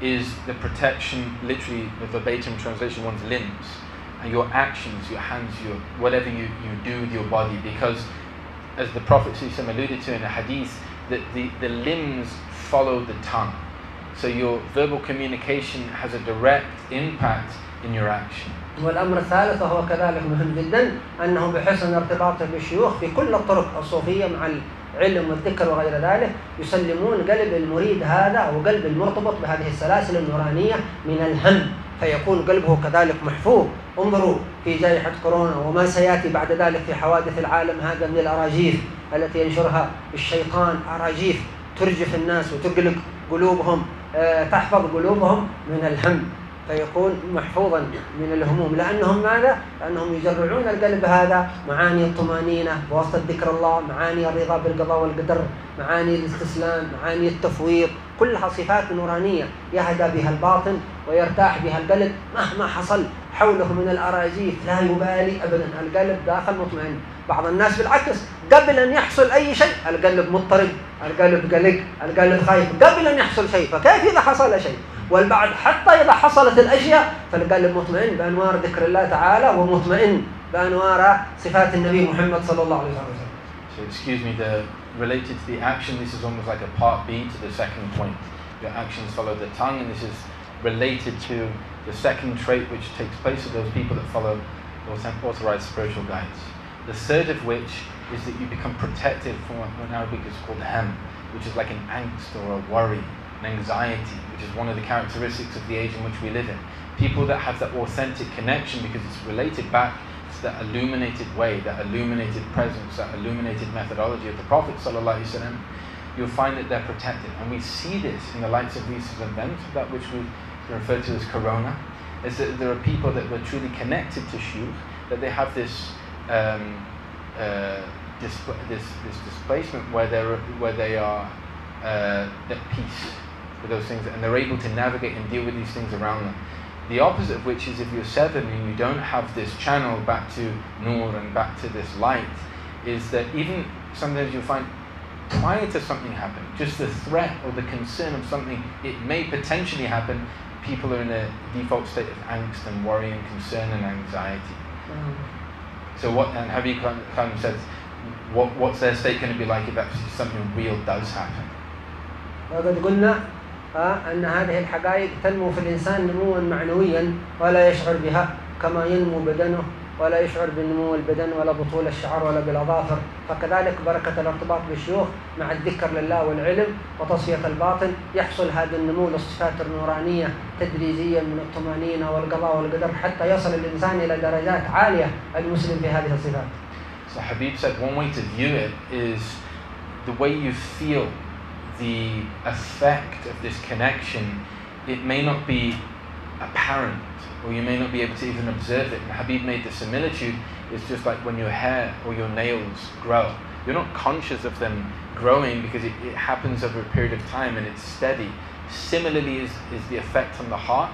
is the protection, literally the verbatim translation, one's limbs and your actions, your hands, your whatever you, you do with your body. Because, as the Prophet ﷺ alluded to in a hadith, that the, the limbs follow the tongue. So your verbal communication has a direct impact in your action. والأمر الثالث وهو كذلك مهم جدا أنه بحسن ارتباطه بالشيوخ في كل الطرق الصوفية مع العلم والذكر وغير ذلك. يسلمون قلب المريد هذا أو قلب المرتبط بهذه السلاسل النورانية من الهم فيكون قلبه كذلك محفوظ. انظروا في جائحة كورونا وما سيأتي بعد ذلك في حوادث العالم هذا من الأراجيف التي ينشرها الشيطان. أراجيف ترجف الناس وتقلق قلوبهم آه، تحفظ قلوبهم من الهم. فيكون محفوظا من الهموم. لأنهم ماذا؟ لأنهم يجرعون القلب هذا معاني الطمأنينة بواسطة ذكر الله، معاني الرضا بالقضاء والقدر، معاني الاستسلام، معاني التفويض، كلها صفات نورانية يهدى بها الباطن ويرتاح بها القلب. مهما حصل حوله من الأراجيف لا يبالي ابدا. القلب داخل مطمئن. بعض الناس بالعكس قبل أن يحصل أي شيء القلب مضطرب القلب قلق القلب خايف. قبل أن يحصل شيء فكيف إذا حصل شيء؟ والبعد حتى اذا حصلت الاشياء فالقلب مطمئن بانوار ذكر الله تعالى ومطمئن بانوار صفات النبي محمد صلى الله عليه وسلم So excuse me, the related to the action, this is almost like a part B to the second point. Your actions follow the tongue, and this is related to the second trait which takes place with those people that follow authent- authorized spiritual guides. The third of which is that you become protected from what in Arabic is called ham, which is like an angst or a worry, an anxiety, which is one of the characteristics of the age in which we live in. People that have that authentic connection because it's related back to that illuminated way, that illuminated presence, that illuminated methodology of the Prophet wasallam, you'll find that they're protected. And we see this in the lights of recent events, that which we refer to as corona, is that there are people that were truly connected to Shuyukh, that they have this um, uh, dis- this, this displacement where, they're, where they are uh, at peace with those things and they're able to navigate and deal with these things around them. The opposite of which is if you're seven and you don't have this channel back to Nur and back to this light, is that even sometimes you'll find prior to something happening, just the threat or the concern of something, it may potentially happen, people are in a default state of angst and worry and concern and anxiety. Mm. So what, and Habib Khan Khan says, what, what's their state going to be like if actually something real does happen? آه، أن هذه الحقائق تنمو في الإنسان نموا معنويا ولا يشعر بها كما ينمو بدنه ولا يشعر بنمو البدن ولا بطول الشعر ولا بالأظافر. فكذلك بركة الارتباط بالشيوخ مع الذكر لله والعلم وتصفية الباطن يحصل هذا النمو للصفات النورانية تدريجيا من الطمأنينة والقضاء والقدر حتى يصل الإنسان إلى درجات عالية المسلم في هذه الصفات. So Habib said one way to view it is the way you feel the effect of this connection. It may not be apparent, or you may not be able to even observe it. Habib made the similitude. It's just like when your hair or your nails grow. You're not conscious of them growing because it, it happens over a period of time and it's steady. Similarly, is, is the effect on the heart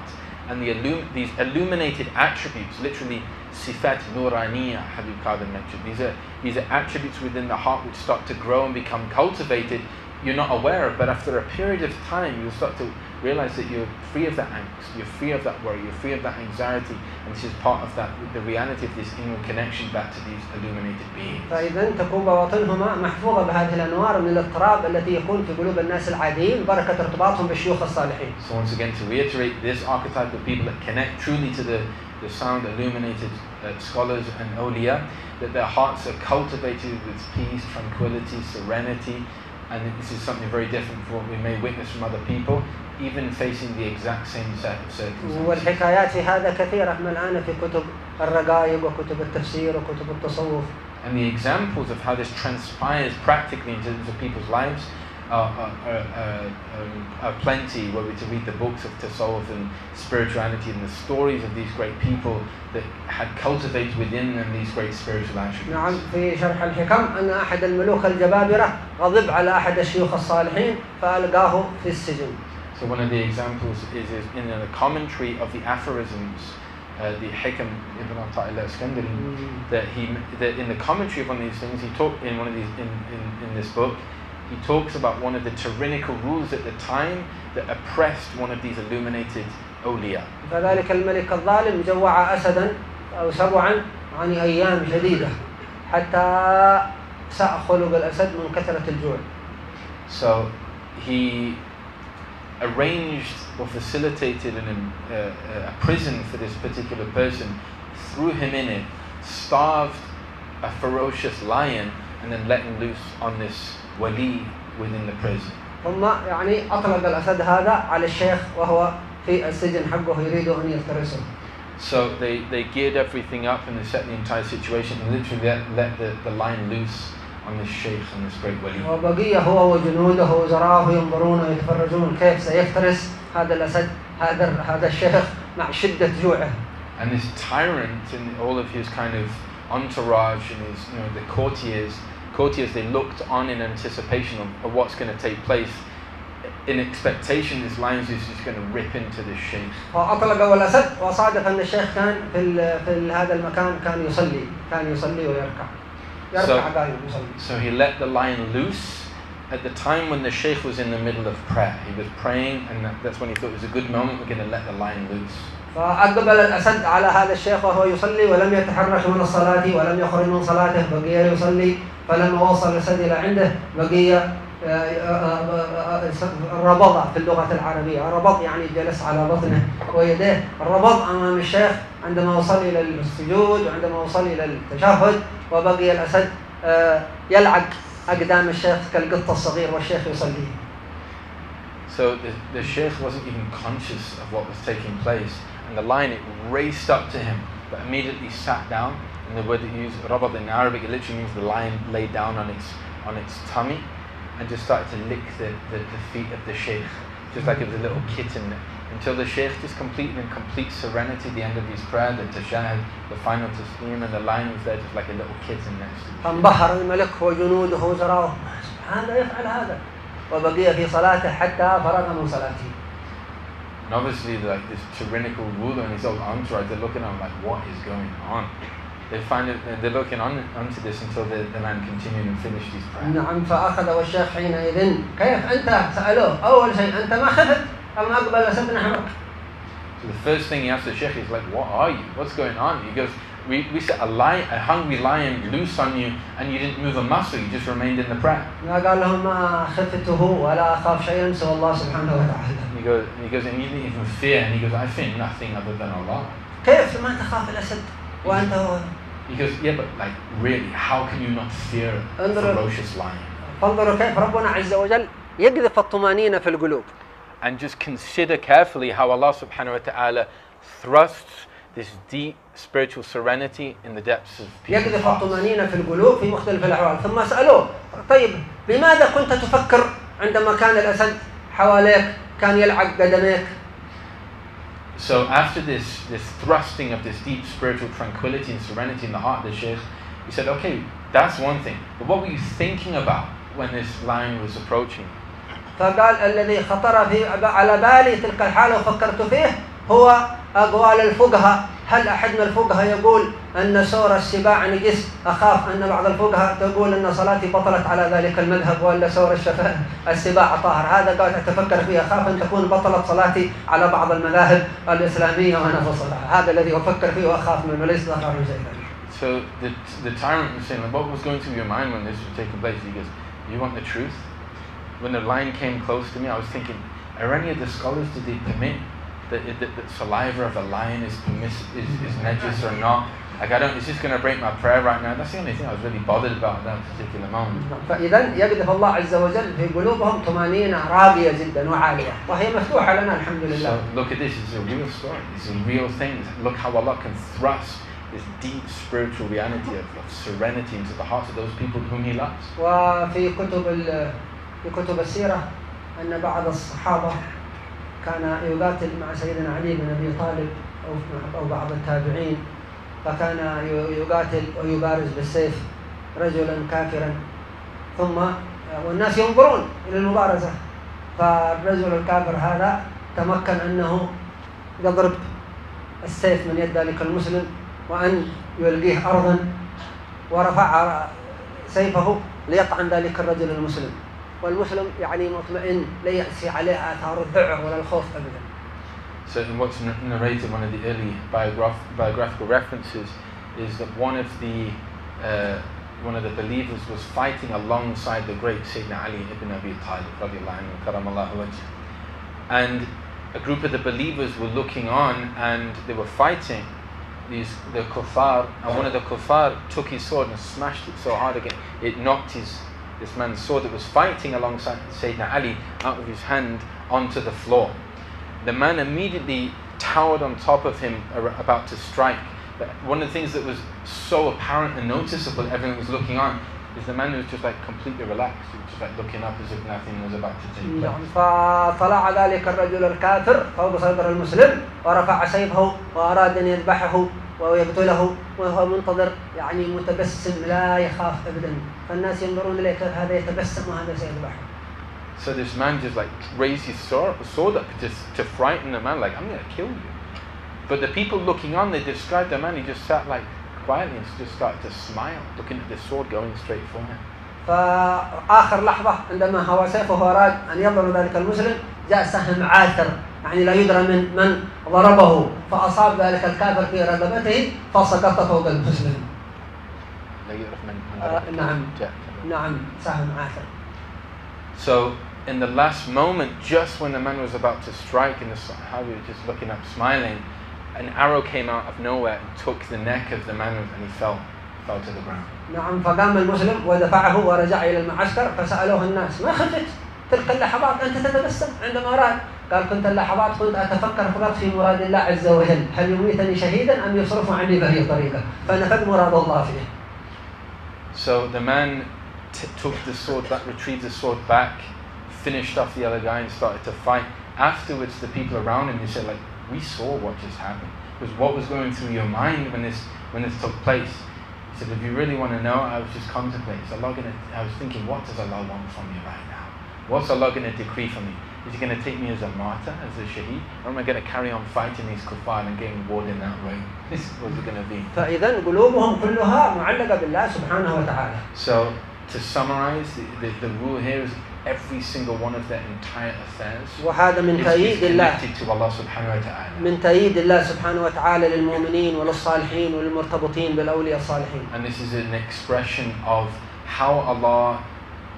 and the illum- these illuminated attributes, literally sifat nuraniya, Habib Qadir mentioned. These are, these are attributes within the heart which start to grow and become cultivated You're not aware of, but after a period of time, you'll start to realize that you're free of that angst, you're free of that worry, you're free of that anxiety, and this is part of that, the reality of this inward connection back to these illuminated beings. فإذا تكون بواطنهما محفوظة بهذه الأنوار من الاضطراب التي يكون في قلوب الناس العاديين بركة ارتباطهم بالشيوخ الصالحين So once again, to reiterate, this archetype of people that connect truly to the, the sound illuminated uh, scholars and awliya, that their hearts are cultivated with peace, tranquility, serenity, and this is something very different from what we may witness from other people, even facing the exact same set of circumstances. والحكايات في هذا كثيرة ملآنة في كتب الرقائق وكتب التفسير وكتب التصوف And the examples of how this transpires practically in terms of people's lives are, are, are, are, um, are plenty. Were we to read the books of Tasawwuf and spirituality and the stories of these great people that had cultivated within them these great spiritual attributes. نعم في شرح الحكم أن أحد الملوك الجبابرة غضب على أحد الشيوخ الصالحين فألقاه في السجن So one of the examples is, is in the commentary of the aphorisms, uh, the Hikam Ibn Atta'illah Iskandari, that he that in the commentary of one of these things he talked in one of these in, in, in this book he talks about one of the tyrannical rules at the time that oppressed one of these illuminated awliya فذلك الملك الظالم جوع أسدا أو سبعا عن أيام شديدة حتى ساء خلق الأسد من كثرة الجوع so he arranged or facilitated an, uh, a prison for this particular person threw him in it starved a ferocious lion and then let him loose on this wali within the prison ثم يعني أطلق الأسد هذا على الشيخ وهو في السجن حقه يريد أن يفترسه So they, they geared everything up and they set the entire situation and literally let, let the, the line loose on this sheikh and this great wali. وبقي هو وجنوده ووزراه ينظرون ويتفرجون كيف سيفترس هذا الأسد هذا هذا الشيخ مع شدة جوعه And this tyrant and all of his kind of entourage and his, you know, the courtiers, courtiers, they looked on in anticipation of, of what's going to take place. In expectation, this lion's just just going to rip into this sheikh. فأطلقوا الأسد وصادف أن الشيخ كان في ال في ال هذا المكان كان يصلي كان يصلي ويركع يركع So- قائم يصلي So he let the lion loose at the time when the sheikh was in the middle of prayer. He was praying, and that, that's when he thought it was a good moment. We're going to let the lion loose. فأقبل الأسد على هذا الشيخ وهو يصلي ولم يتحرك من الصلاة ولم يخرج من صلاته. بقي يصلي فلما وصل الأسد إلى عنده. بقي آه، آه، آه، ربض في اللغة العربية. ربض يعني جلس على بطنه ويديه. الربض أمام الشيخ عندما وصل إلى السجود وعندما وصل إلى التشهد. وبقي الأسد يلعق أقدام الشيخ كالقط الصغير والشيخ يصلي. So the, the sheikh wasn't even conscious of what was taking place, and the lion, it raced up to him, but immediately sat down. And the word that you use, rabat in Arabic, it literally means the lion lay down on its, on its tummy and just started to lick the, the, the feet of the sheikh, just like it was a little kitten. Until the sheikh just completed in complete serenity the end of his prayer, the tashahhud, the final taslim, and the lion was there just like a little kitten next to him. And obviously, like this tyrannical ruler and his old entourage, they're looking at him like, what is going on? They find it, they're looking on onto this until the, the man continued and finished his prayer. نعم فأخذ والشيخ حينئذ كيف أنت سألوه أول شيء أنت ما خفت أم أقبل أسد نحوك So the first thing he asked the sheikh is like, what are you? What's going on? He goes, we, we set a lion, a hungry lion loose on you, and you didn't move a muscle. You just remained in the prayer. ما قال لهم ما خفته ولا أخاف شيئا سوى الله سبحانه وتعالى And he goes, and he goes, and you didn't even fear. And he goes, I fear nothing other than Allah. كيف ما تخاف الأسد وأنت هو He goes, yeah, but like really, how can you not fear a انظر- ferocious lion? فانظروا كيف ربنا عز وجل يقذف الطمأنينة في القلوب and just consider carefully how Allah subhanahu wa ta'ala thrusts this deep spiritual serenity in the depths of people's يقذف hearts. الطمأنينة في القلوب في مختلف الأحوال ثم سألوه طيب بماذا كنت تفكر عندما كان الأسد حواليك كان يلعق قدميك So after this, this thrusting of this deep spiritual tranquility and serenity in the heart of the Shaykh, he said, okay, that's one thing. But what were you thinking about when this lion was approaching? فقال الذي خطر في على بالي تلك الحالة وفكرت فيه هو أقوال الفقهاء. هل أحد من الفقهاء يقول أن سور السباع نجس؟ أخاف أن بعض الفقهاء تقول أن صلاتي بطلت على ذلك المذهب وأن سور الشفاء السباع طاهر. هذا قال أتفكر فيه. أخاف أن تكون بطلت صلاتي على بعض المذاهب الإسلامية وأنا الصلاة هذا الذي أفكر فيه وأخاف منه. ليس أخاف من شيء So the, the tyrant was saying, what was going through your mind when this was taking place? He goes, you want the truth? When the lion came close to me, I was thinking, are any of the scholars, did they permit that, that, that saliva of a lion is, permiss, is, is najis or not? Like, I don't, it's just going to break my prayer right now. That's the only thing I was really bothered about at that particular moment. فإذا يقذف الله عز وجل في قلوبهم طمأنينة راقية جدا وعالية وهي مفتوحة لنا الحمد لله So look at this, it's a real story. It's a real thing. Look how Allah can thrust this deep spiritual reality of, of serenity into the hearts of those people whom He loves. وفي كتب ال- في كتب السيرة أن بعض الصحابة كان يقاتل مع سيدنا علي بن أبي طالب أو أو بعض التابعين فكان يقاتل ويبارز بالسيف رجلا كافرا. ثم والناس ينظرون إلى المبارزة فالرجل الكافر هذا تمكن أنه يضرب السيف من يد ذلك المسلم وأن يلقيه أرضا ورفع سيفه ليطعن ذلك الرجل المسلم. والمسلم يعني مطمئن لا يأتي عليه آثار الذعر ولا الخوف أبدا So in what's n- narrated, one of the early biograph- biographical references is that one of the uh, one of the believers was fighting alongside the great Sayyidina Ali ibn Abi Talib radiallahu anhu, karamallahu wajh. and a group of the believers were looking on and they were fighting these the kuffar and one of the kuffar took his sword and smashed it so hard again it knocked his this man's sword that was fighting alongside Sayyidina Ali out of his hand onto the floor the man immediately towered on top of him ar- about to strike. But one of the things that was so apparent and noticeable, everyone was looking on, is the man who's just like completely relaxed, who's just like looking up as if nothing was about to take place. نعم فطلع ذلك الرجل الكافر فوق صدر المسلم ورفع سيفه وأراد أن يذبحه ويقتله وهو منتظر يعني متبسم لا يخاف أبدا فالناس ينظرون إليه كيف هذا يتبسم وهذا سيذبحه So this man just like raised his sword, sword up just to frighten the man, like I'm gonna kill you. But the people looking on, they described the man. He just sat like quietly and just started to smile, looking at the sword going straight for him. فآخر لحظة عندما هو سيفه أراد أن يضرب ذلك المسلم جاء سهم عاثر يعني لا يدرى من من ضربه فأصاب ذلك الكافر في رقبته فسقط فوق المسلم آه، نعم نعم. سهم عاثر. So in the last moment, just when the man was about to strike, and the Sahabi was just looking up, smiling, an arrow came out of nowhere and took the neck of the man, and he fell, fell to the ground. نعم فقام المسلم ودفعه ورجع إلى المعسكر فسألوه الناس ما خفت تلك اللحظات أنت تتبسم عندما أراد قال كنت اللحظات كنت أتفكر فقط في مراد الله عز وجل هل يميتني شهيدا أم يصرف عني بأي طريقة؟ فنفذ مراد الله فيه. So the man t- took the sword back, retrieved the sword back, finished off the other guy, and started to fight. Afterwards, the people around him they said, like, we saw what just happened. Because what was going through your mind when this when this took place? He said, if you really want to know, I was just contemplating. Is Allah gonna, I was thinking, what does Allah want from me right now? What's Allah going to decree for me? Is He going to take me as a martyr, as a shaheed? Or am I going to carry on fighting these kuffar and getting reward in that way? This is what's it going to be. فإذا قلوبهم كلها معلقة بالله سبحانه وتعالى So, to summarize, the, the, the rule here is every single one of their entire affairs وهذا من is, is تأييد الله connected to Allah subhanahu wa ta'ala. من تأييد الله سبحانه وتعالى للمؤمنين وللصالحين وللمرتبطين بالأولياء الصالحين And this is an expression of how Allah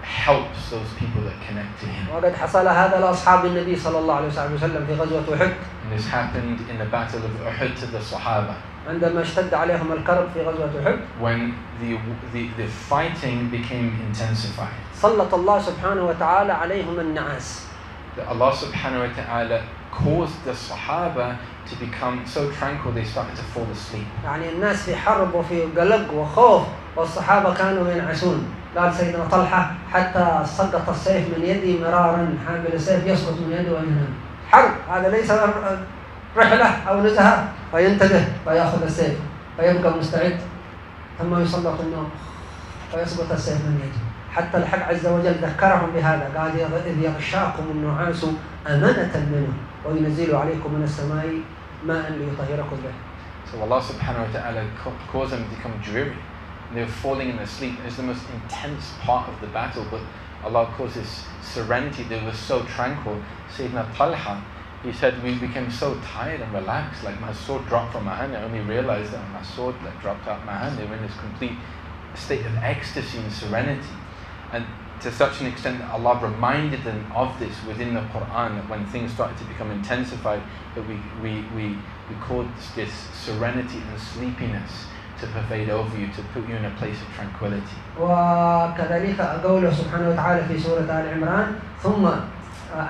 helps those people that connect to Him. وقد حصل هذا لأصحاب النبي صلى الله عليه وسلم في غزوة أحد And this happened in the battle of Uhud to the Sahaba عندما اشتد عليهم الكرب في غزوة أحد when the, the, the fighting became intensified. سلط الله سبحانه وتعالى عليهم النعاس That Allah subhanahu wa ta'ala caused the Sahaba to become so tranquil they started to fall asleep. يعني الناس في حرب وفي قلق وخوف والصحابة كانوا ينعسون قال سيدنا طلحة حتى سقط السيف من يدي مرارا حامل السيف يسقط من يده وينام حرب. هذا ليس رحلة أو نزهة. فينتبه فيأخذ السيف فيبقى مستعد. ثم يسلط النوم فيسقط السيف من يده. حتى الحق عز وجل ذكرهم بهذا. قال إذ يغشاكم النعاس أمانة منه وينزل عليكم من السماء ماء ليطهركم به. So Allah subhanahu wa ta'ala ca- caused them to become dreary. And they were falling in their sleep. It's the most intense part of the battle, but Allah caused this serenity. They were so tranquil. Sayyidina Talha, he said, we became so tired and relaxed. Like my sword dropped from my hand. I only realized that my sword like, dropped out of my hand. They were in this complete state of ecstasy and serenity. And to such an extent that Allah reminded them of this within the Quran that when things started to become intensified, that we, we, we, we caused this serenity and sleepiness to pervade over you, to put you in a place of tranquility. وكذلك قوله سبحانه وتعالى في سورة آل عمران ثم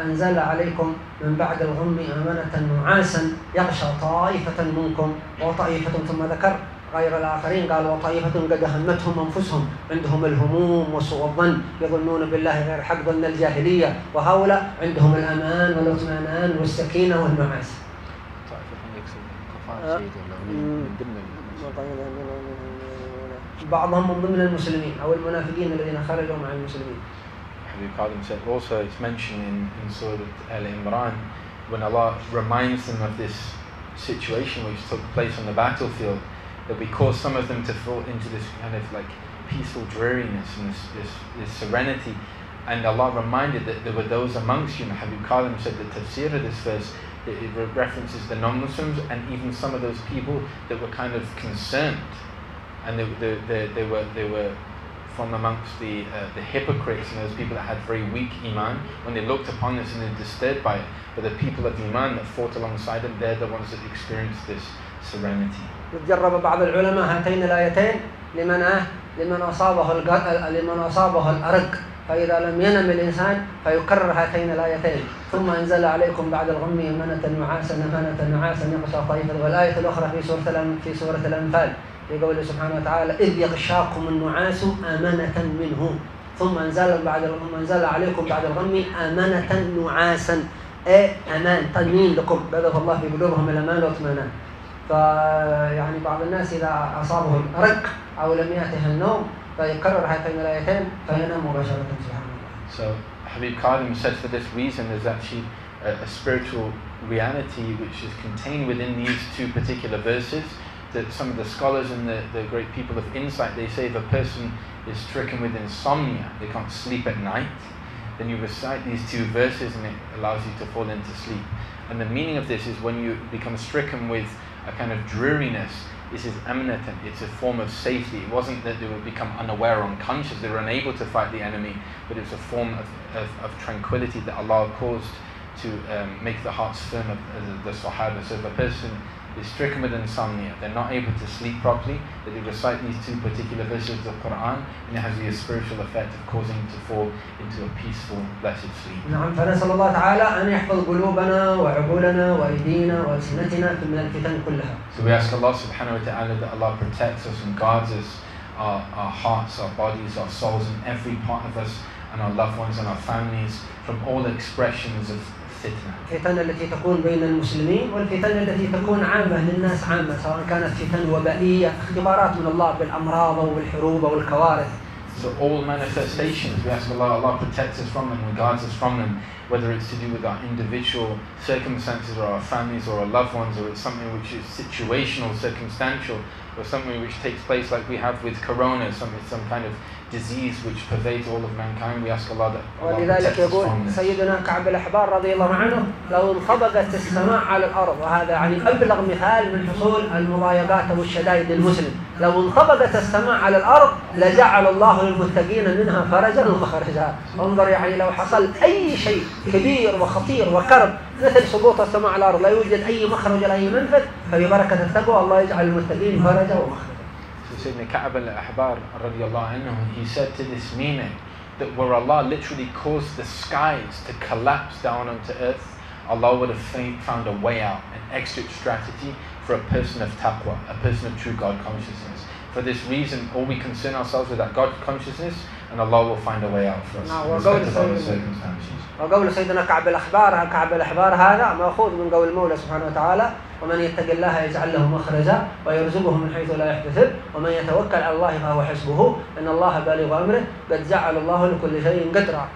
أنزل عليكم من بعد الغم أمنة نعاسا يغشى طائفة منكم وطائفة ثم ذكر غير الآخرين قال وطائفة قد همتهم أنفسهم عندهم الهموم وسوء الظن يظنون بالله غير حق ظن الجاهلية وهؤلاء عندهم الأمان والإطمئنان والسكينة والنعاس آه. بعضهم من ضمن المسلمين أو المنافقين الذين خرجوا مع المسلمين. Said also it's mentioned in, in Surah Al-Imran when Allah reminds them of this situation which took place on the battlefield that we caused some of them to fall into this kind of like peaceful dreariness and this, this, this serenity. And Allah reminded that there were those amongst you Habib Kadhim said the tafsir of this verse it, it references the non-Muslims and even some of those people that were kind of concerned and they, they, they, they were they were from amongst the uh, the hypocrites and those people that had very weak iman when they looked upon this and they were disturbed by it but the people of iman that fought alongside them they're the ones that experienced this serenity جرب بعض العلماء هاتين الآيتين لمن آه لمن أصابه الق- لمن أصابه الأرق فإذا لم ينم الإنسان فيكرر هاتين الآيتين. ثم أنزل عليكم بعد الغم أمانة نعاسا أمانة نعاسا يغشى طائفة والآية الأخرى في سورة في سورة الأنفال. في قوله سبحانه وتعالى إذ يغشاكم النعاس أمنة منه. ثم أنزل بعد ثم أنزل عليكم بعد الغم أمنة نعاسا. أي أمان. تأمين لكم. بدأ الله في قلوبهم الأمان والإطمئنان. فيعني بعض الناس إذا أصابه الرق أو لم يأته النوم فيقرر هاتين الآيتين فينام مباشرة So Habib Kadhim said for this reason there's actually a, a spiritual reality which is contained within these two particular verses that some of the scholars and the, the great people of insight they say if a person is stricken with insomnia, they can't sleep at night, then you recite these two verses and it allows you to fall into sleep. And the meaning of this is when you become stricken with a kind of dreariness, this is eminent it's a form of safety it wasn't that they would become unaware or unconscious they were unable to fight the enemy but it's a form of, of, of tranquility that allah caused to um, make the hearts firm of uh, the Sahaba. So if a person is stricken with insomnia, they're not able to sleep properly, that they recite these two particular verses of the Quran, and it has the spiritual effect of causing them to fall into a peaceful, blessed sleep. نعم فنسأل الله تعالى أن يحفظ قلوبنا وعقولنا وأيدينا وألسنتنا من الفتن كلها So we ask Allah subhanahu wa ta'ala that Allah protects us and guards us, our, our hearts, our bodies, our souls, and every part of us, and our loved ones and our families from all expressions of fitna. الفتن التي تكون بين المسلمين والفتن التي تكون عامة للناس عامة سواء كانت فتن وبائية اختبارات من الله بالأمراض أو بالحروب أو الكوارث So all manifestations, we ask Allah, Allah protects us from them and guards us from them, whether it's to do with our individual circumstances or our families or our loved ones, or it's something which is situational, circumstantial, or something which takes place like we have with corona, something, some kind of disease which pervades all of mankind. We ask Allah that Allah ولذلك يقول. سيدنا كعب الأحبار رضي الله عنه لو انطبقت السماء على الأرض وهذا يعني أبلغ مثال من حصول المضايقات أو الشدائد للمسلم لو انطبقت السماء على الأرض لجعل الله للمتقين منها فرجا ومخرجا انظر يعني لو حصل أي شيء كبير وخطير وكرب مثل سقوط السماء على الأرض لا يوجد أي مخرج ولا أي منفذ فببركة التقوى الله يجعل المتقين فرجا ومخرجا So Sayyidina Ka'ab al-Ahbar radiallahu anhu, he said to this meaning that where Allah literally caused the skies to collapse down onto earth, Allah would have fa- found a way out, an exit strategy for a person of taqwa, a person of true God consciousness. For this reason, all we concern ourselves with that God consciousness, and Allah will find a way out for us, Now, in we're going respect of to our say- circumstances. وقول سيدنا كعب الأحبار كعب الأحبار هذا مأخوذ من قول المولى سبحانه وتعالى ومن يتق الله يجعل له مخرجا ويرزقه من حيث لا يحتسب ومن يتوكل على الله فهو حسبه. إن الله بالغ أمره قد جعل الله لكل شيء قدرا.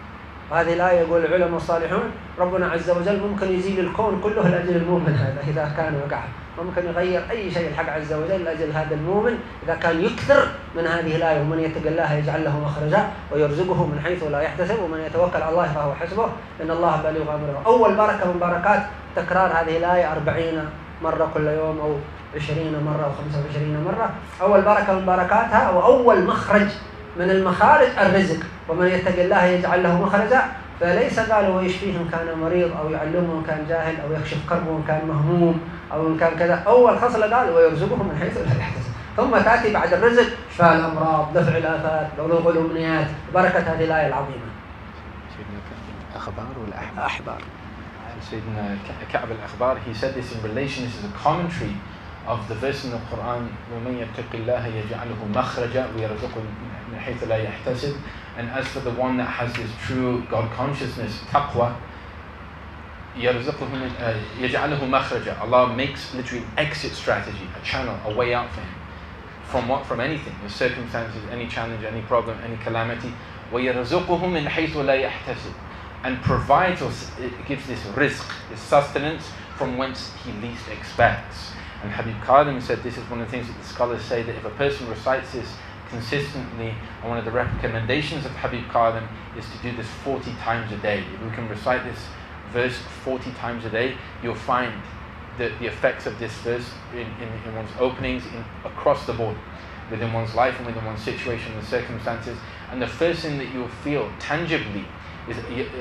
وهذه الآية يقول العلماء الصالحون ربنا عز وجل ممكن يزيل الكون كله لأجل المؤمن هذا إذا كان وقع. ممكن يغير أي شيء الحق عز وجل لأجل هذا المؤمن إذا كان يكثر من هذه الآية. ومن يتق الله يجعل له مخرجا ويرزقه من حيث لا يحتسب ومن يتوكل على الله فهو حسبه. إن الله بالغ أمره. أول بركة من بركات تكرار هذه الآية أربعين مرة كل يوم أو عشرين مرة أو خمسة وعشرين مرة. أول بركة من بركاتها وأول مخرج من المخارج الرزق. ومن يتق الله يجعل له مخرجا. فليس قالوا ويشفيه ان كان مريض أو يعلمه ان كان جاهل أو يكشف كربه ان كان مهموم أو إن كان كذا. أول خصله قال ويرزقه من حيث لا يحتسب. ثم تأتي بعد الرزق شفاء الأمراض دفع الآفات بلوغ الأمنيات. بركة هذه الآية العظيمة. أخبار ولا أحبار. Sayyidina Ka- Ka'b al-Akhbar, he said this in relation, this is a commentary of the verse in the Quran, وَمَنْ يَتَّقِ اللَّهَ يَجْعَلْهُ مَخْرَجًا وَيَرْزُقْهُ مِنْ حَيْثُ لَا يَحْتَسِبُ And as for the one that has this true God consciousness, taqwa, يَرْزُقْهُ مِنْ uh, يَجْعَلْهُ مَخْرَجًا Allah makes literally an exit strategy, a channel, a way out for him. From what? From anything, the circumstances, any challenge, any problem, any calamity. وَيَرْزُقُهُ مِنْ حَيْثُ لَا يَحْتَسِبُ and provides us, it gives this rizq, this sustenance from whence he least expects. And Habib Kadhim said this is one of the things that the scholars say that if a person recites this consistently, and one of the recommendations of Habib Kadhim is to do this 40 times a day. If we can recite this verse 40 times a day, you'll find the, the effects of this verse in, in, in one's openings in, across the board, within one's life and within one's situation and circumstances. And the first thing that you'll feel tangibly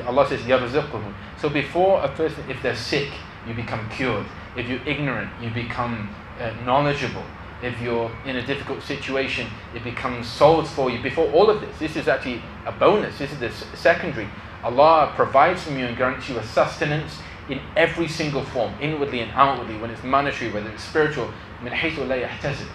Allah says يَرْزُقُهُ So before a person, if they're sick, you become cured. If you're ignorant, you become uh, knowledgeable. If you're in a difficult situation, it becomes solved for you. Before all of this, this is actually a bonus. This is the s- secondary. Allah provides from you and grants you a sustenance in every single form, inwardly and outwardly, when it's monetary, whether it's spiritual. مِنْ حَيْثُ لَا يَحْتَسِبُ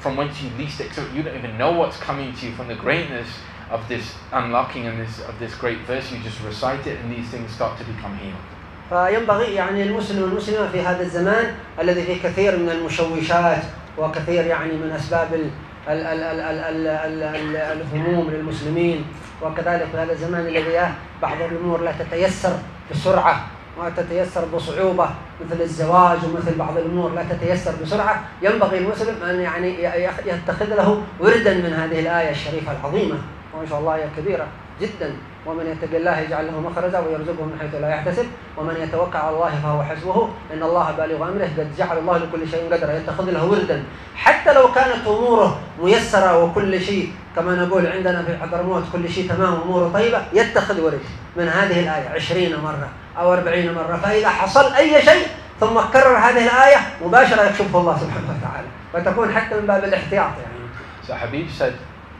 from whence you least expect. You don't even know what's coming to you from the greatness of this unlocking and this of this great verse. You just recite it, and these things start to become healed. فينبغي يعني المسلم والمسلمة في هذا الزمان الذي فيه كثير من المشوشات وكثير يعني من أسباب ال ال ال ال ال ال ال ال الهموم للمسلمين وكذلك في هذا الزمان الذي بعض الأمور لا تتيسر بسرعة وتتيسر بصعوبة مثل الزواج ومثل بعض الأمور لا تتيسر بسرعة ينبغي المسلم أن يعني يتخذ له وردا من هذه الآية الشريفة العظيمة وإن شاء الله هي كبيرة جدا. ومن يتق الله يجعل له مخرجا ويرزقه من حيث لا يحتسب. ومن يتوكل على الله فهو حسبه. إن الله بالغ أمره قد جعل الله لكل شيء قدرا يتخذ له وردا. حتى لو كانت اموره ميسرة وكل شيء كما نقول عندنا في حضرموت كل شيء تمام اموره طيبة يتخذ ورد من هذه الآية عشرين مرة أو أربعين مرة. فإذا حصل أي شيء ثم كرر هذه الآية مباشرة يكشفه الله سبحانه وتعالى. وتكون حتى من باب الاحتياط يعني. So Habib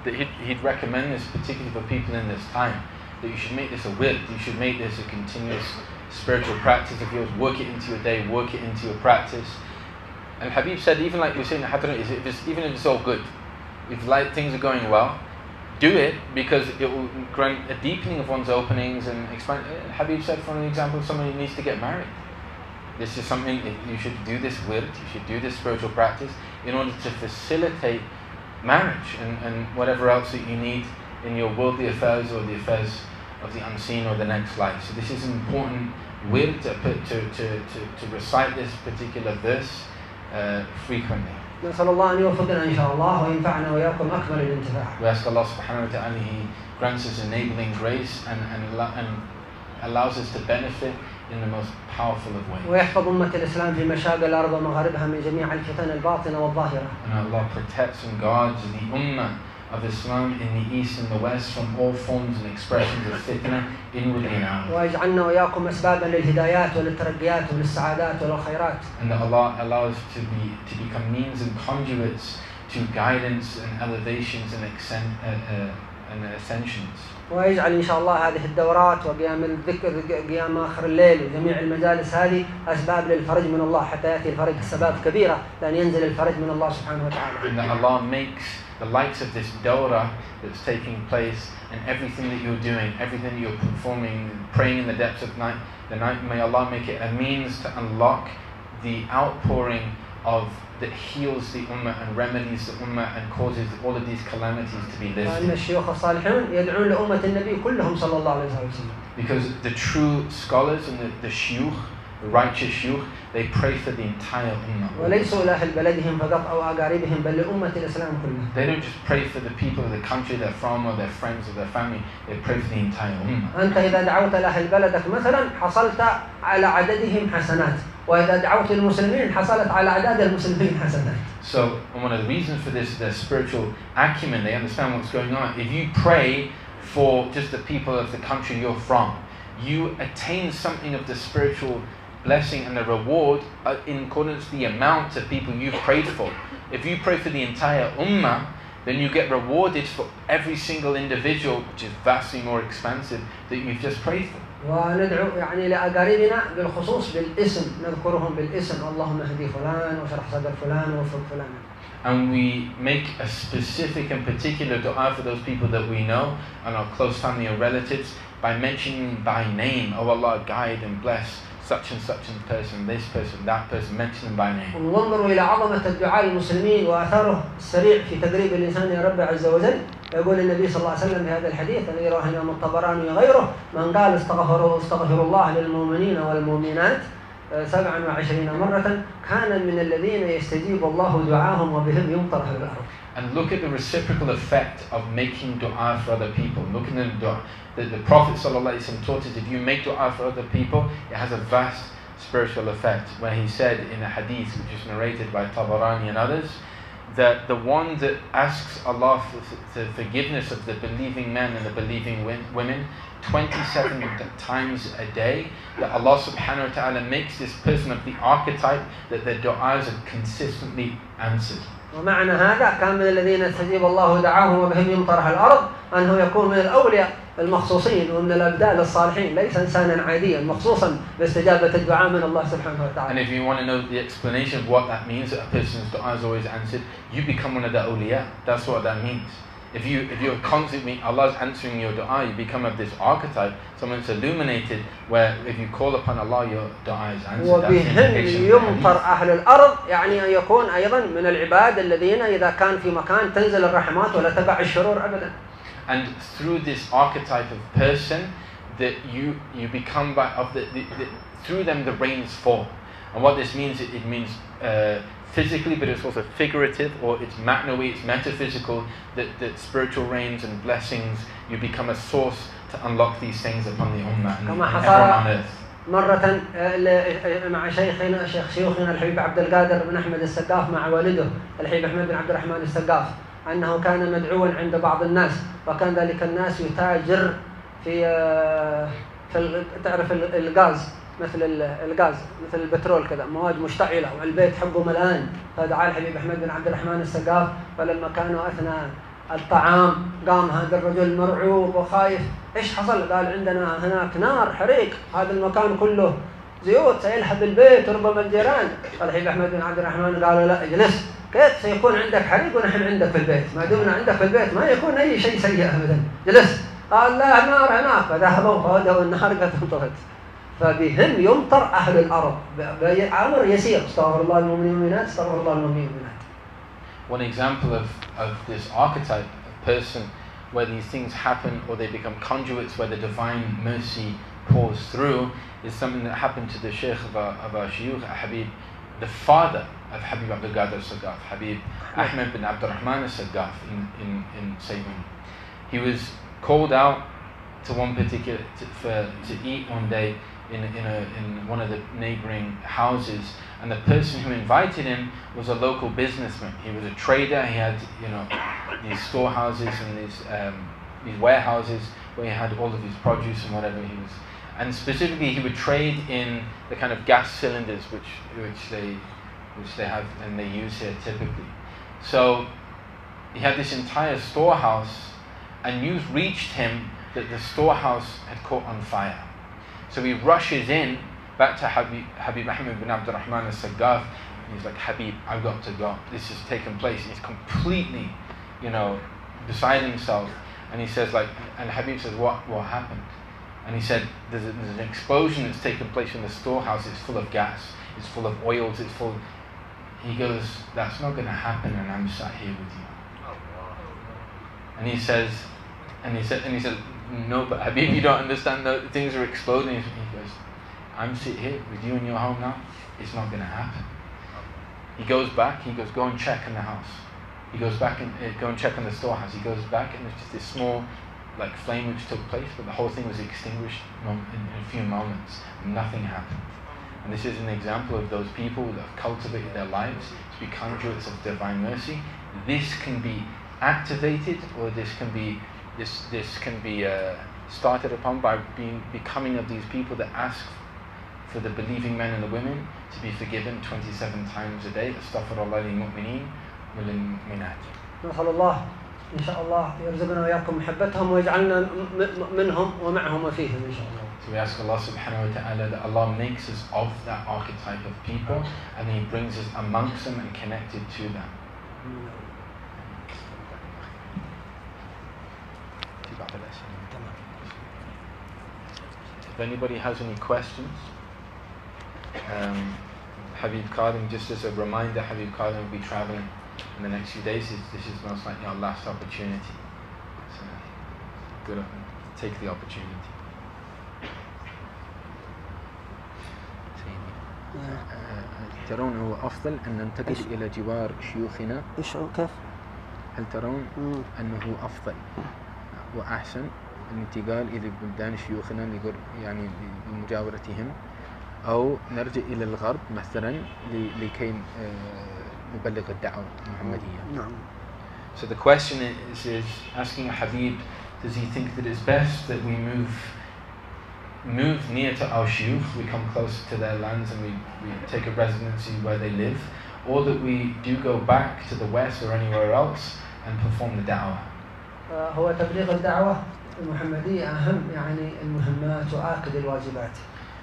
that he'd, he'd recommend this particularly for people in this time, that you should make this a will, you should make this a continuous spiritual practice of yours, work it into your day, work it into your practice. And Habib said, even like you were saying, is even if it's all good, if like things are going well, do it because it will grant a deepening of one's openings and expand. uh, Habib said, for an example, somebody needs to get married. This is something you should do this with, you should do this spiritual practice in order to facilitate marriage and, and whatever else that you need in your worldly affairs or the affairs of the unseen or the next life. So this is an important will to, put, to, to, to, to recite this particular verse uh, frequently. نسال الله ان يوفقنا ان شاء الله وينفعنا واياكم اكمل الانتفاع We ask Allah subhanahu wa ta'ala He grants us enabling grace and, and, allo- and allows us to benefit in the most powerful of ways. ويحفظ أمة الإسلام في مشاق الأرض ومغاربها من جميع الفتن الباطنة والظاهرة And Allah protects and guards the ummah of Islam in the east and the west from all forms and expressions of fitna inwardly and outwardly. ويجعلنا وإياكم أسبابا للهدايات وللترقيات وللسعادات وللخيرات And that Allah allows to be to become means and conduits to guidance and elevations and, accent, uh, uh, and ascensions. ويجعل إن شاء الله هذه الدورات وقيام الذكر قيام آخر الليل وجميع المجالس هذه أسباب للفرج من الله حتى يأتي الفرج أسباب كبيرة لأن ينزل الفرج من الله سبحانه وتعالى And Allah makes the likes of this dawrah that's taking place and everything that you're doing, everything that you're performing, praying in the depths of night, the night, may Allah make it a means to unlock the outpouring of that heals the ummah and remedies the ummah and causes all of these calamities to be lifted. Because the true scholars and the, the shuyukh righteous shuyukh, they pray for the entire ummah. وليسوا لأهل بلدهم فقط أو أقاربهم بل لأمة الإسلام كلها They don't just pray for the people of the country they're from or their friends or their family, they pray for the entire ummah. أنت إذا دعوت لأهل بلدك مثلا حصلت على عددهم حسنات وإذا دعوت المسلمين حصلت على أعداد المسلمين حسنات So, and one of the reasons for this, their spiritual acumen, they understand what's going on. If you pray for just the people of the country you're from, you attain something of the spiritual blessing and the reward uh, in accordance to the amount of people you've prayed for. If you pray for the entire ummah, then you get rewarded for every single individual, which is vastly more expansive, that you've just prayed for. وندعو يعني لأقاربنا بالخصوص بالاسم نذكرهم بالاسم اللهم اهدي فلان واشرح صدر فلان ووفق فلان And we make a specific and particular dua for those people that we know and our close family or relatives by mentioning by name, oh Allah, guide and bless such and such a person, this person, that person, mention them by name. وانظروا إلى عظمة الدعاء المسلمين وأثره السريع في تقريب الإنسان يا رب عز وجل يقول النبي صلى الله عليه وسلم في هذا الحديث الذي رواه الإمام الطبراني وغيره من قال استغفروا استغفر الله للمؤمنين والمؤمنات سبعا وعشرين مرة كان من الذين يستجيب الله دعاهم وبهم يمطر أهل الأرض And look at the reciprocal effect of making dua for other people. Look at the dua. The, the Prophet ﷺ taught us if you make dua for other people, it has a vast spiritual effect. Where he said in a hadith, which is narrated by Tabarani and others, that the one that asks Allah for the forgiveness of the believing men and the believing win- women 27 times a day, that Allah subhanahu wa ta'ala makes this person of the archetype that their du'as are consistently answered. ومعنى هذا كان من الذين استجيب الله دعاهم وبهم يمطر على الأرض أنه يكون من الأولياء المخصوصين ومن الأبدال الصالحين ليس إنسانا عاديا مخصوصا باستجابة الدعاء من الله سبحانه And وتعالى if you want to know the explanation of what that means, a person's dua is always answered, you become one of the awliya. That's what that means. If you if you're constantly Allah's answering your dua, you become of this archetype, someone that's illuminated, where if you call upon Allah, your dua is answered. وبهم يمطر. أهل الأرض يعني أن يكون أيضا من العباد الذين إذا كان في مكان تنزل الرحمات ولا تقع الشرور أبدا and through this archetype of person that you you become by of the, the, the through them the rains fall and what this means it, it means uh, physically but it's also figurative or it's ma'nawi it's metaphysical that, that spiritual rains and blessings you become a source to unlock these things upon the ummah and كما on earth. مرة مع شيخنا شيخ شيوخنا الحبيب عبد القادر بن احمد السقاف مع والده الحبيب احمد بن عبد الرحمن السقاف أنه كان مدعوا عند بعض الناس وكان ذلك الناس يتاجر في آه، في تعرف ال- الغاز مثل ال- الغاز مثل البترول كذا مواد مشتعلة والبيت حقه ملآن. فدعا الحبيب أحمد بن عبد الرحمن السقاف فلما كانوا أثناء الطعام قام هذا الرجل مرعوب وخايف إيش حصل؟ قال عندنا هناك نار حريق هذا المكان كله زيوت سيلحق البيت وربما الجيران. الحبيب أحمد بن عبد الرحمن قالوا لا اجلس. كيف سيكون عندك حريق ونحن عندك في البيت؟ ما دمنا عندك في البيت ما يكون أي شيء سيء ابدا. جلس. قال لا نار هناك. فذهبوا فوجدوا النار قد انطفت فبهم يمطر أهل الأرض. بامر يسير. استغفر الله المؤمنين والمؤمنات استغفر الله المؤمنين والمؤمنات. One example of, of this archetype of person where these things happen or they become conduits where the divine mercy pours through is something that happened to the Shaykh of our, of our Shuyukh, Habib, the father of Habib Abdul Saqqaf, Habib Ahmed bin Abdul Rahman Saqqaf in, in, in Seymour. He was called out to one particular, to, for, to eat one day in, in, a, in one of the neighboring houses and the person who invited him was a local businessman. He was a trader. He had, you know, these storehouses and these um, these warehouses where he had all of his produce and whatever he was. And specifically, he would trade in the kind of gas cylinders which which they which they have and they use here typically. So he had this entire storehouse, and news reached him that the storehouse had caught on fire. So he rushes in back to Habib, Habib Ahmed bin Abdul Rahman al Saqqaf. He's like, Habib, I've got to go. This has taken place. He's completely, you know, beside himself. And he says, like, and Habib says, what, what happened? And he said, there's, a, there's an explosion that's taken place in the storehouse. It's full of gas. It's full of oils. It's full. He goes, that's not going to happen, and I'm sat here with you. And he says, and he said, and he said, no, but Habib, you don't understand. that things are exploding. He goes, I'm sitting here with you in your home now. It's not going to happen. He goes back. He goes, go and check in the house. He goes back and uh, go and check on the storehouse. He goes back, and there's just this small, like flame which took place, but the whole thing was extinguished in, in a few moments. and Nothing happened. And this is an example of those people that have cultivated their lives to be conduits of divine mercy. This can be activated, or this can be this this can be uh, started upon by being becoming of these people that ask for the believing men and the women to be forgiven 27 times a day. Astaghfirullah lil mu'mineen wal mu'minat. نسأل الله إن شاء الله يرزقنا وإياكم محبتهم ويجعلنا م- م- منهم ومعهم وفيهم إن شاء الله So we ask Allah subhanahu wa ta'ala that Allah makes us of that archetype of people and He brings us amongst them and connected to them. If anybody has any questions, um, Habib Kadhim, just as a reminder, Habib Kadhim will be traveling in the next few days. This is most likely our last opportunity. So, good, take the opportunity. ترون هو أفضل أن ننتقل؟ إلى جوار شيوخنا. إيش كيف؟ هل ترون أنه أفضل؟ وأحسن الانتقال إلى بلدان شيوخنا يعني لمجاورتهم. أو نرجع إلى الغرب مثلا لكي آه، نبلغ الدعوة المحمدية. نعم. So the question is, is asking Habib, does he think that it's best that we move move near to our shuyukh, we come closer to their lands and we, we take a residency where they live, or that we do go back to the West or anywhere else and perform the da'wah. آه، هو تبليغ الدعوة المحمدية أهم يعني المهمات وآكد الواجبات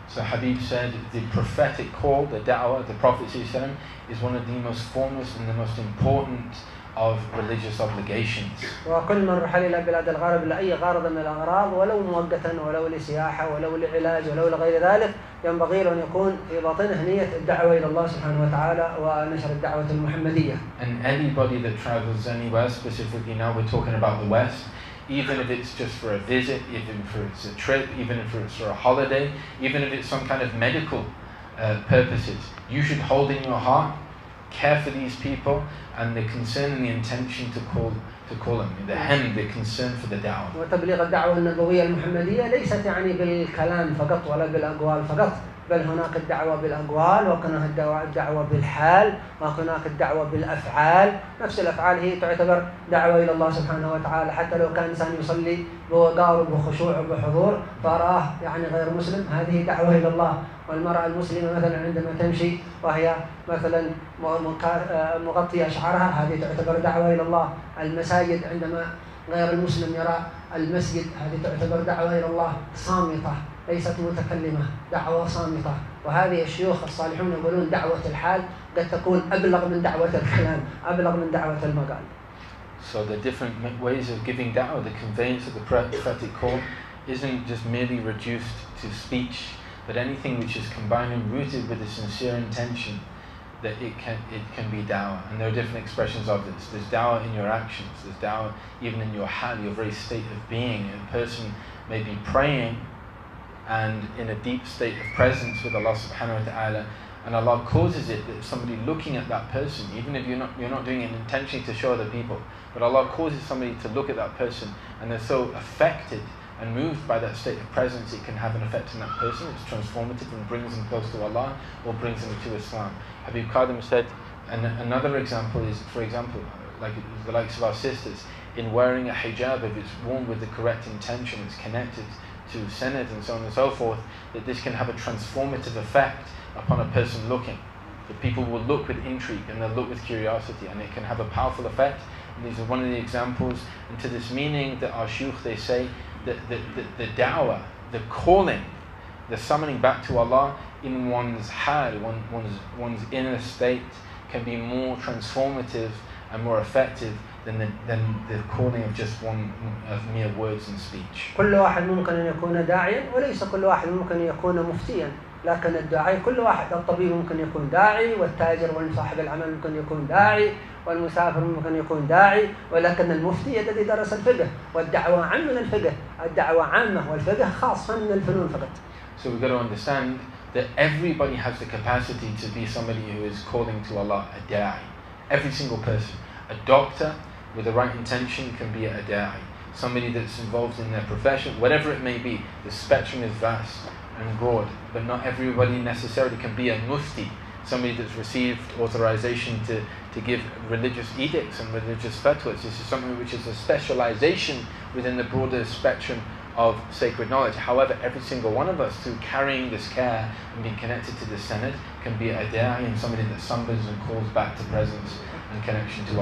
So Habib said the prophetic call, the da'wah, the Prophet ﷺ, is one of the most foremost and the most important of religious obligations. وكل من رحل إلى بلاد الغرب لأي غرض من الأغراض ولو مؤقتا ولو لسياحة ولو لعلاج ولو لغير ذلك ينبغي له أن يكون في باطنه نية الدعوة إلى الله سبحانه وتعالى ونشر الدعوة المحمدية And anybody that travels anywhere, specifically now we're talking about the West, even if it's just for a visit, even if it's a trip, even if it's for a holiday, even if it's some kind of medical uh, purposes, you should hold in your heart, care for these people, and the concern and the intention to call to call them, the hem, the concern for the da'wah. وتبليغ الدعوة النبوية المحمدية ليست يعني بالكلام فقط ولا بالأقوال فقط بل هناك الدعوة بالأقوال وهناك الدعوة بالحال وهناك الدعوة بالأفعال. نفس الأفعال هي تعتبر دعوة إلى الله سبحانه وتعالى. حتى لو كان إنسان يصلي بوقار وبخشوع وبحضور فراه يعني غير مسلم هذه دعوة إلى الله. والمرأة المسلمة مثلا عندما تمشي وهي مثلا مكا- مغطية شعرها هذه تعتبر دعوة إلى الله. المساجد عندما غير المسلم يرى المسجد هذه تعتبر دعوة إلى الله. صامتة. ليست متكلمة دعوة صامتة وهذه الشيوخ الصالحون يقولون دعوة الحال قد تكون أبلغ من دعوة الكلام أبلغ من دعوة المقال So the different m- ways of giving da'wah, the conveyance of the prophetic call, isn't just merely reduced to speech, but anything which is combined and rooted with a sincere intention that it can it can be da'wah. And there are different expressions of this. There's da'wah in your actions. There's da'wah even in your hal, your very state of being. A person may be praying and in a deep state of presence with Allah subhanahu wa ta'ala and Allah causes it that somebody looking at that person, even if you're not you're not doing it intentionally to show other people, but Allah causes somebody to look at that person and they're so affected and moved by that state of presence, it can have an effect on that person. It's transformative and brings them close to Allah or brings them to Islam. Habib Kadhim said, and another example is, for example, like the likes of our sisters, in wearing a hijab, if it's worn with the correct intention, it's connected to sanad and so on and so forth, that this can have a transformative effect upon a person looking. That people will look with intrigue and they'll look with curiosity and it can have a powerful effect. And these are one of the examples. And to this meaning that our shuyukh, they say that the, the, the da'wah, the calling, the summoning back to Allah in one's hal, one, one's, one's inner state can be more transformative and more effective than the, than the calling of just one of mere words and speech. كل واحد ممكن أن يكون داعيا وليس كل واحد ممكن أن يكون مفتيا لكن الداعي كل واحد الطبيب ممكن يكون داعي والتاجر وصاحب العمل ممكن يكون داعي والمسافر ممكن يكون داعي ولكن المفتي الذي درس الفقه والدعوة عام من الفقه الدعوة عامة والفقه خاص فن من الفنون فقط So we've got to understand that everybody has the capacity to be somebody who is calling to Allah, a da'i. Every single person. A doctor with the right intention can be a da'i. Somebody that's involved in their profession, whatever it may be, the spectrum is vast and broad, but not everybody necessarily can be a mufti, somebody that's received authorization to, to give religious edicts and religious fatwas. This is something which is a specialization within the broader spectrum of sacred knowledge. However, every single one of us, through carrying this care and being connected to the sanad, can be a da'i and somebody that summons and calls back to presence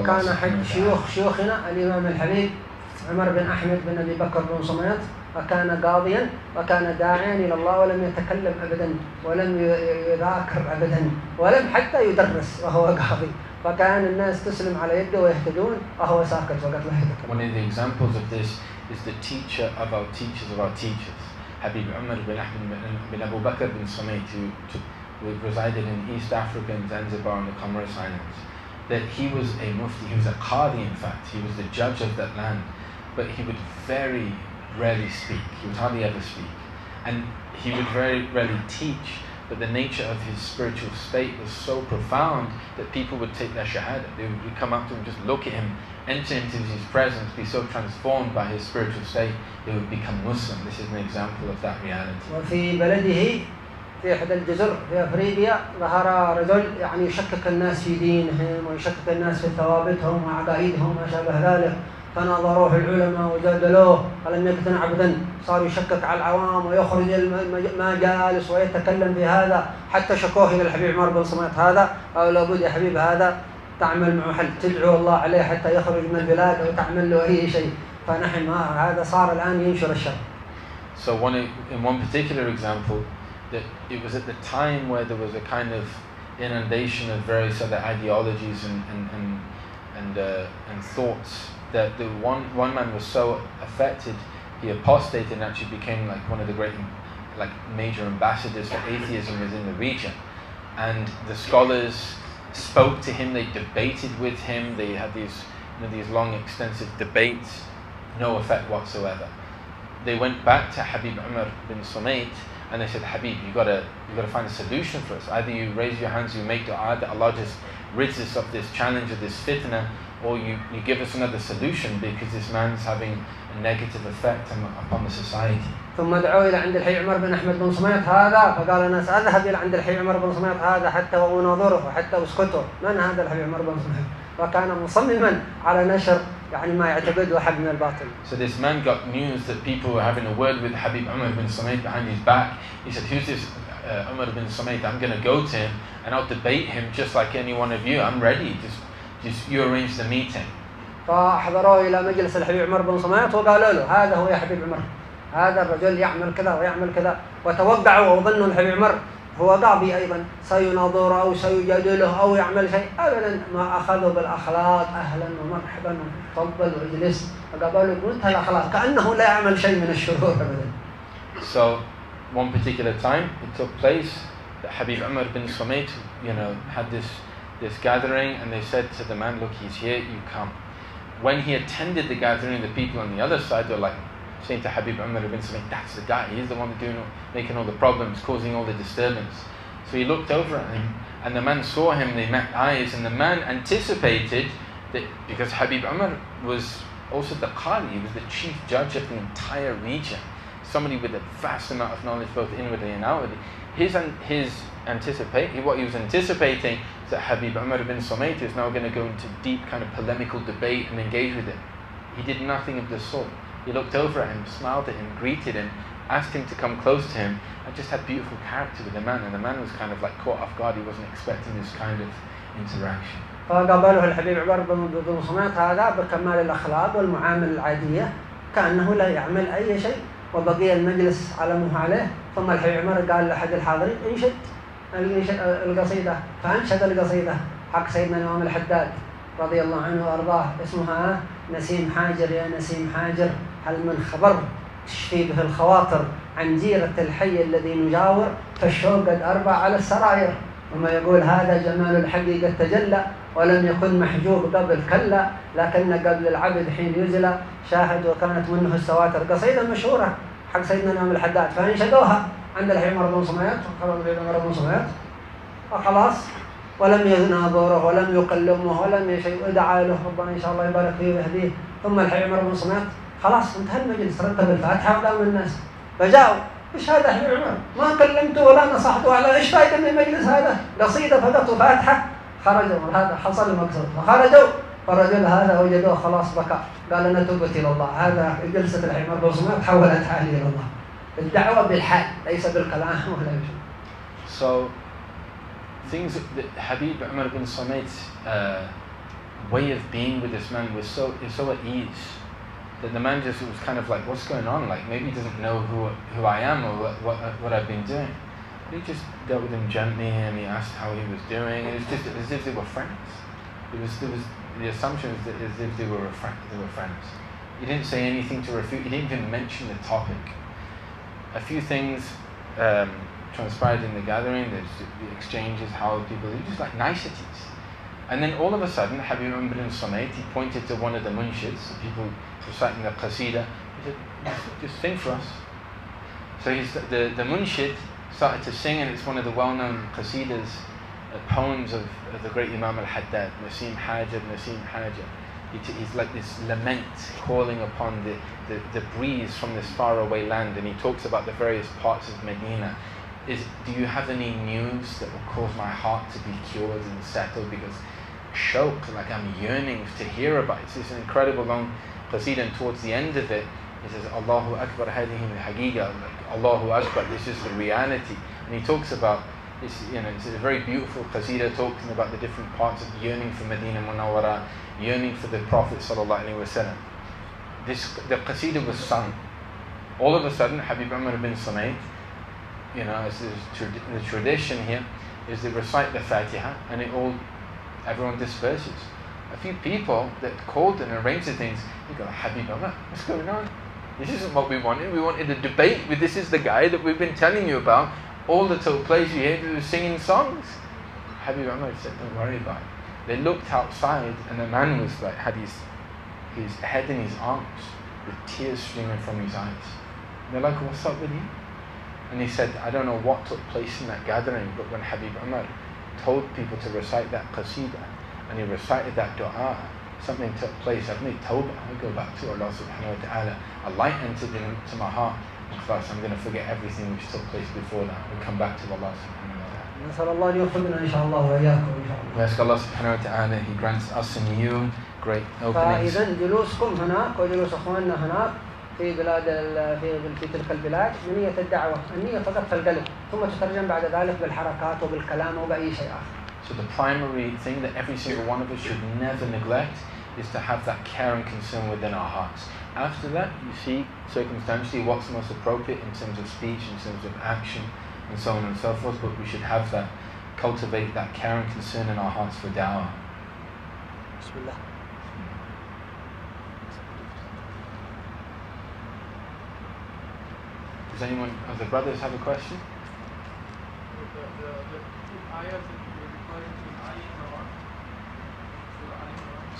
كان حق شيوخ شيوخنا الإمام الحبيب عمر بن أحمد بن أبي بكر بن صميت وكان قاضيا وكان داعيا إلى الله ولم يتكلم ابدا ولم يذاكر ابدا ولم حتى يدرس وهو قاضي فكان الناس تسلم على يده ويهتدون وهو ساكت فقط لا يتكلم. One of the examples of this is the teacher of our teachers of our teachers, Habib Umar bin Ahmed bin, bin Abu Bakr bin Samayt, who, who resided in East Africa in Zanzibar on the Comoros Islands. That he was a mufti, he was a qadi in fact, he was the judge of that land, but he would very rarely speak, he would hardly ever speak. And he would very rarely teach, but the nature of his spiritual state was so profound that people would take their shahada. They would come up to him, just look at him, enter into his presence, be so transformed by his spiritual state, they would become Muslim. This is an example of that reality. في إحدى الجزر في أفريقيا. ظهر رجل يعني يشكك الناس في دينهم ويشكك الناس في ثوابتهم وعقائدهم وما شابه ذلك. فنظروه العلماء وجادلوه. فلم يكن عبدا. صار يشكك على العوام ويخرج المجالس ويتكلم في هذا حتى شكوه إلى الحبيب عمر بن صميت هذا قالوا لابد يا حبيب هذا تعمل معه. حل تدعو الله عليه حتى يخرج من البلاد أو تعمل له أي شيء؟ فنحن هذا صار الآن ينشر الشر. So one in one particular example, that it was at the time where there was a kind of inundation of various other ideologies and and and and, uh, and thoughts that the one one man was so affected, he apostated and actually became like one of the great like major ambassadors for atheism within the region, and the scholars spoke to him, they debated with him, they had these you know, these long extensive debates, no effect whatsoever. They went back to Habib Umar bin Sumayt and they said, Habib, you gotta you gotta find a solution for us. Either you raise your hands, you make dua that Allah just rids us of this challenge of this fitna, or you, you give us another solution because this man's having a negative effect on, upon the society. ثم دعوا الى عند الحي عمر بن احمد بن صميت هذا فقال انا ساذهب الى عند الحي عمر بن صميت هذا حتى واناظره وحتى اسكته من هذا الحي عمر بن صميت وكان مصمما على نشر يعني ما يعتقده حق من الباطل. So this man got news that people were having a word with Habib Umar bin Sumayt behind his back. He said, who's this uh, Umar bin Sumayt? I'm going to go to him and I'll debate him just like any one of you. I'm ready. Just, just you arrange the meeting. فحضروه إلى مجلس الحبيب عمر بن صميت وقالوا له هذا هو يا حبيب عمر هذا الرجل يعمل كذا ويعمل كذا وتوقعوا وظنوا الحبيب عمر هو قاضي أيضا سيناظره أو سيجادله أو يعمل شيء ابدا ما اخذوا بالاخلاق أهلا ومرحبا تفضل واجلس فقابلوا بمنتهى الاخلاق كانه لا يعمل شيء من الشرور ابدا. So one particular time it took place that Habib Umar bin Sumayt, you know, had this this gathering and they said to the man, look, he's here, you come. When he attended the gathering, the people on the other side were like, to Habib Umar ibn Sumayt, that's the guy, he's the one doing, making all the problems, causing all the disturbance. So he looked over at him, and the man saw him, they met eyes, and the man anticipated that because Habib Umar was also the Qadi, he was the chief judge of the entire region, somebody with a vast amount of knowledge both inwardly and outwardly. His, his anticipate, what he was anticipating is that Habib Umar ibn Sumayt is now going to go into deep kind of polemical debate and engage with him. He did nothing of the sort. He looked over at him, smiled at him, greeted him, asked him to come close to him, and just had beautiful character with the man. And the man was kind of like caught off guard. He wasn't expecting this kind of interaction. فقابله الحبيب عمر بن صميت هذا بكمال الاخلاق والمعامله العاديه كانه لا يعمل اي شيء وبقي المجلس علمه عليه ثم الحبيب عمر قال لاحد الحاضرين انشد القصيده فانشد القصيده حق سيدنا الامام الحداد رضي الله عنه وارضاه اسمها نسيم حاجر يا نسيم حاجر هل من خبر تشفي به الخواطر عن جيرة الحي الذي نجاور فالشوق قد أربع على السراير؟ وما يقول هذا جمال الحق قد تجلى ولم يكن محجوب قبل كلا لكن قبل العبد حين يزلى شاهد وكانت منه السواتر قصيدة مشهورة حق سيدنا الإمام الحداد. فانشدوها عند الحي عمر بن صميت عمر بن صميت. وخلاص. ولم يناظره ولم يكلمه ولم شيء ودعا له ربنا إن شاء الله يبارك فيه ويهديه. ثم الحي عمر بن صميت خلاص انتهى المجلس. رتب الفاتحه قدام الناس فجاءوا إيش هذا عمر؟ ما كلمته ولا نصحته على إيش فائده من المجلس هذا؟ قصيده فقط وفاتحه خرجوا. هذا حصل المقصود. فخرجوا فالرجل هذا وجدوه خلاص بكى قال أنا تبت إلى الله. هذا جلسة الحي عمر بن صميت حولت حالي إلى الله. الدعوة بالحال ليس بالكلام. ولا شيء So things that Habib Umar bin Samit's uh, way of being with this man was so so at ease. That the man just was kind of like, what's going on? Like maybe he doesn't know who who I am or what what, what I've been doing. But he just dealt with him gently and he asked how he was doing. It was just as if they were friends. It was there was the assumption was that as if they were a friend, they were friends. He didn't say anything to refute. He didn't even mention the topic. A few things um, transpired in the gathering. There's the exchanges, how people, just like niceties. And then all of a sudden, Habib bin Sumayt, he pointed to one of the munshids, the people reciting the qasida. He said, just, sing for us. So he's, the, the munshid started to sing, and it's one of the well-known qasidas, uh, poems of, of the great Imam al-Haddad, Nasim Hajar, Nasim. He- He's like this lament calling upon the, the, the breeze from this faraway land, and he talks about the various parts of Medina. Is, do you have any news that will cause my heart to be cured and settled? Because shock, like I'm yearning to hear about it. It's an incredible long qasida and towards the end of it, he says, Allahu Akbar hadihim al-haqiqa, Allahu Akbar, this is the reality. And he talks about, it's, you know, it's a very beautiful qasida talking about the different parts of yearning for Medina Munawwara, yearning for the Prophet sallallahu alaihi wasallam. This, the qasida was sung. All of a sudden, Habib Umar bin Sumayt, you know, as the tradition here, is they recite the Fatiha and it all, everyone disperses. A few people that called and arranged the things, they go, Habib Umar, what's going on? This isn't what we wanted. We wanted a debate with this is the guy that we've been telling you about. All the took place, you hear he was singing songs. Habib Umar said, Don't worry about it. They looked outside and the man was like had his his head in his arms with tears streaming from his eyes. And they're like, What's up with you? And he said, I don't know what took place in that gathering, but when Habib Umar told people to recite that qasida and he recited that dua, something took place. I've made tawbah. I go back to Allah subhanahu wa ta'ala. A light entered into my heart. First, I'm going to forget everything which took place before that and come back to Allah subhanahu wa ta'ala. We ask Allah subhanahu wa ta'ala, He grants us and you great openings. في بلاد في في تلك البلاد بنية الدعوة، النية فقط في القلب، ثم تترجم بعد ذلك بالحركات وبالكلام وبأي شيء آخر. So the primary thing that every single one of us should never neglect is to have that care and concern within our hearts. After that, you see circumstantially what's most appropriate in terms of speech, in terms of action, and so on and so forth, but we should have that, cultivate that care and concern in our hearts for da'wah. Does anyone of the brothers have a question? The, the, the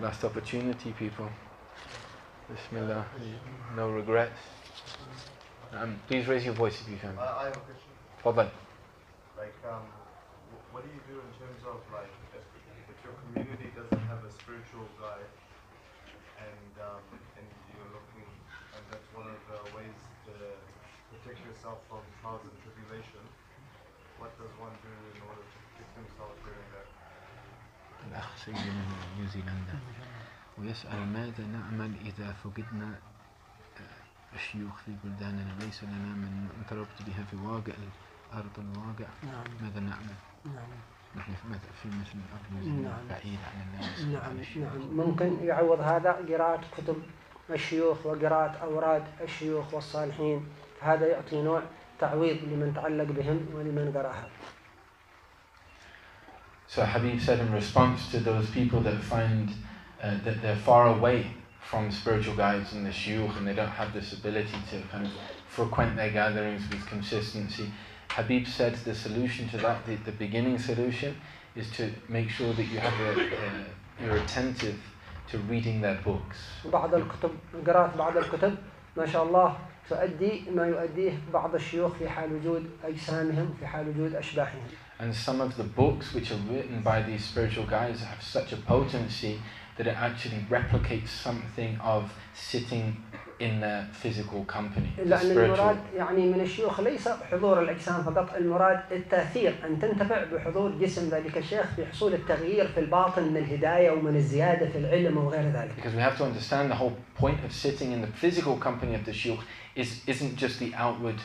Last opportunity, people. Bismillah. No regrets. Um, please raise your voice if you can. I I have a question. Fadal. Like, um, what do you do in terms of like, if, if your community من نيوزيلندا ويسأل ماذا نعمل إذا فقدنا آه، الشيوخ في بلداننا ليس لنا من متربط بها في واقع الأرض الواقع نعم. ماذا نعمل؟ نعم. نحن في مثل في مثل الأرض نعم. بعيد عن الناس نعم. الشيوخ. نعم. ممكن يعوض هذا قراءة كتب الشيوخ وقراءة أوراد الشيوخ والصالحين فهذا يعطي نوع تعويض لمن تعلق بهم ولمن قرأها. So Habib said in response to those people that find uh, that they're far away from spiritual guides and the shuyukh and they don't have this ability to kind of frequent their gatherings with consistency, Habib said the solution to that, the, the beginning solution, is to make sure that you have a, a, you're attentive to reading their books. بعض الكتب بعض الكتب ما شاء الله تؤدي ما يؤديه بعض الشيوخ في حال وجود أجسامهم في حال وجود أشباحهم. And some of the books which are written by these spiritual guides have such a potency that it actually replicates something of sitting in their physical company. the لأن spiritual. المراد يعني من الشيوخ ليس حضور الأجسام فقط المراد التأثير أن تنتفع بحضور جسم ذلك الشيخ في حصول التغيير في الباطن من الهداية ومن الزيادة في العلم وغير ذلك Because we have to understand the whole point of sitting in the physical company of the shiuk is, isn't just the outward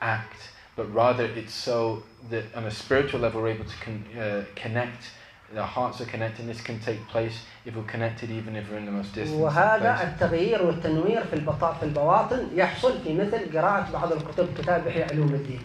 act, but rather it's so that on a spiritual level we're able to con- uh, connect, the hearts are connected, and this can take place if we're connected even if we're in the most distant وهذا place. التغيير والتنوير في البطا في البواطن يحصل في مثل قراءة بعض الكتب كتاب إحياء علوم الدين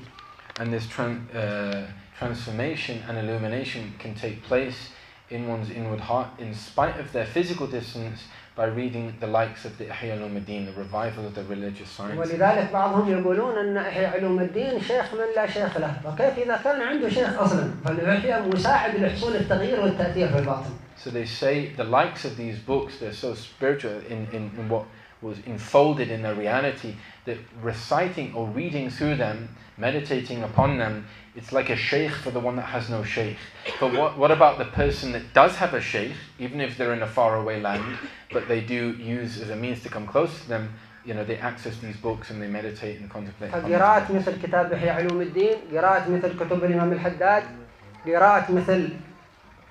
And this tran- uh, transformation and illumination can take place in one's inward heart in spite of their physical distance by reading the likes of the Ihya al-Din, the revival of the religious sciences. ولذلك بعضهم يقولون أن إحياء علوم الدين شيخ من لا شيخ له فكيف إذا كان عنده شيخ أصلا فالإحياء مساعد لحصول التغيير والتأثير في الباطن So they say the likes of these books, they're so spiritual in, in, in what was enfolded in their reality that reciting or reading through them, meditating upon them, it's like a sheikh for the one that has no sheikh. But what, what about the person that does have a sheikh, even if they're in a faraway land, but they do use as a means to come close to them, you know, they access these books and they meditate and contemplate. upon them. فقراءة مثل كتاب إحياء علوم الدين قراءة مثل كتب الإمام الحداد قراءة مثل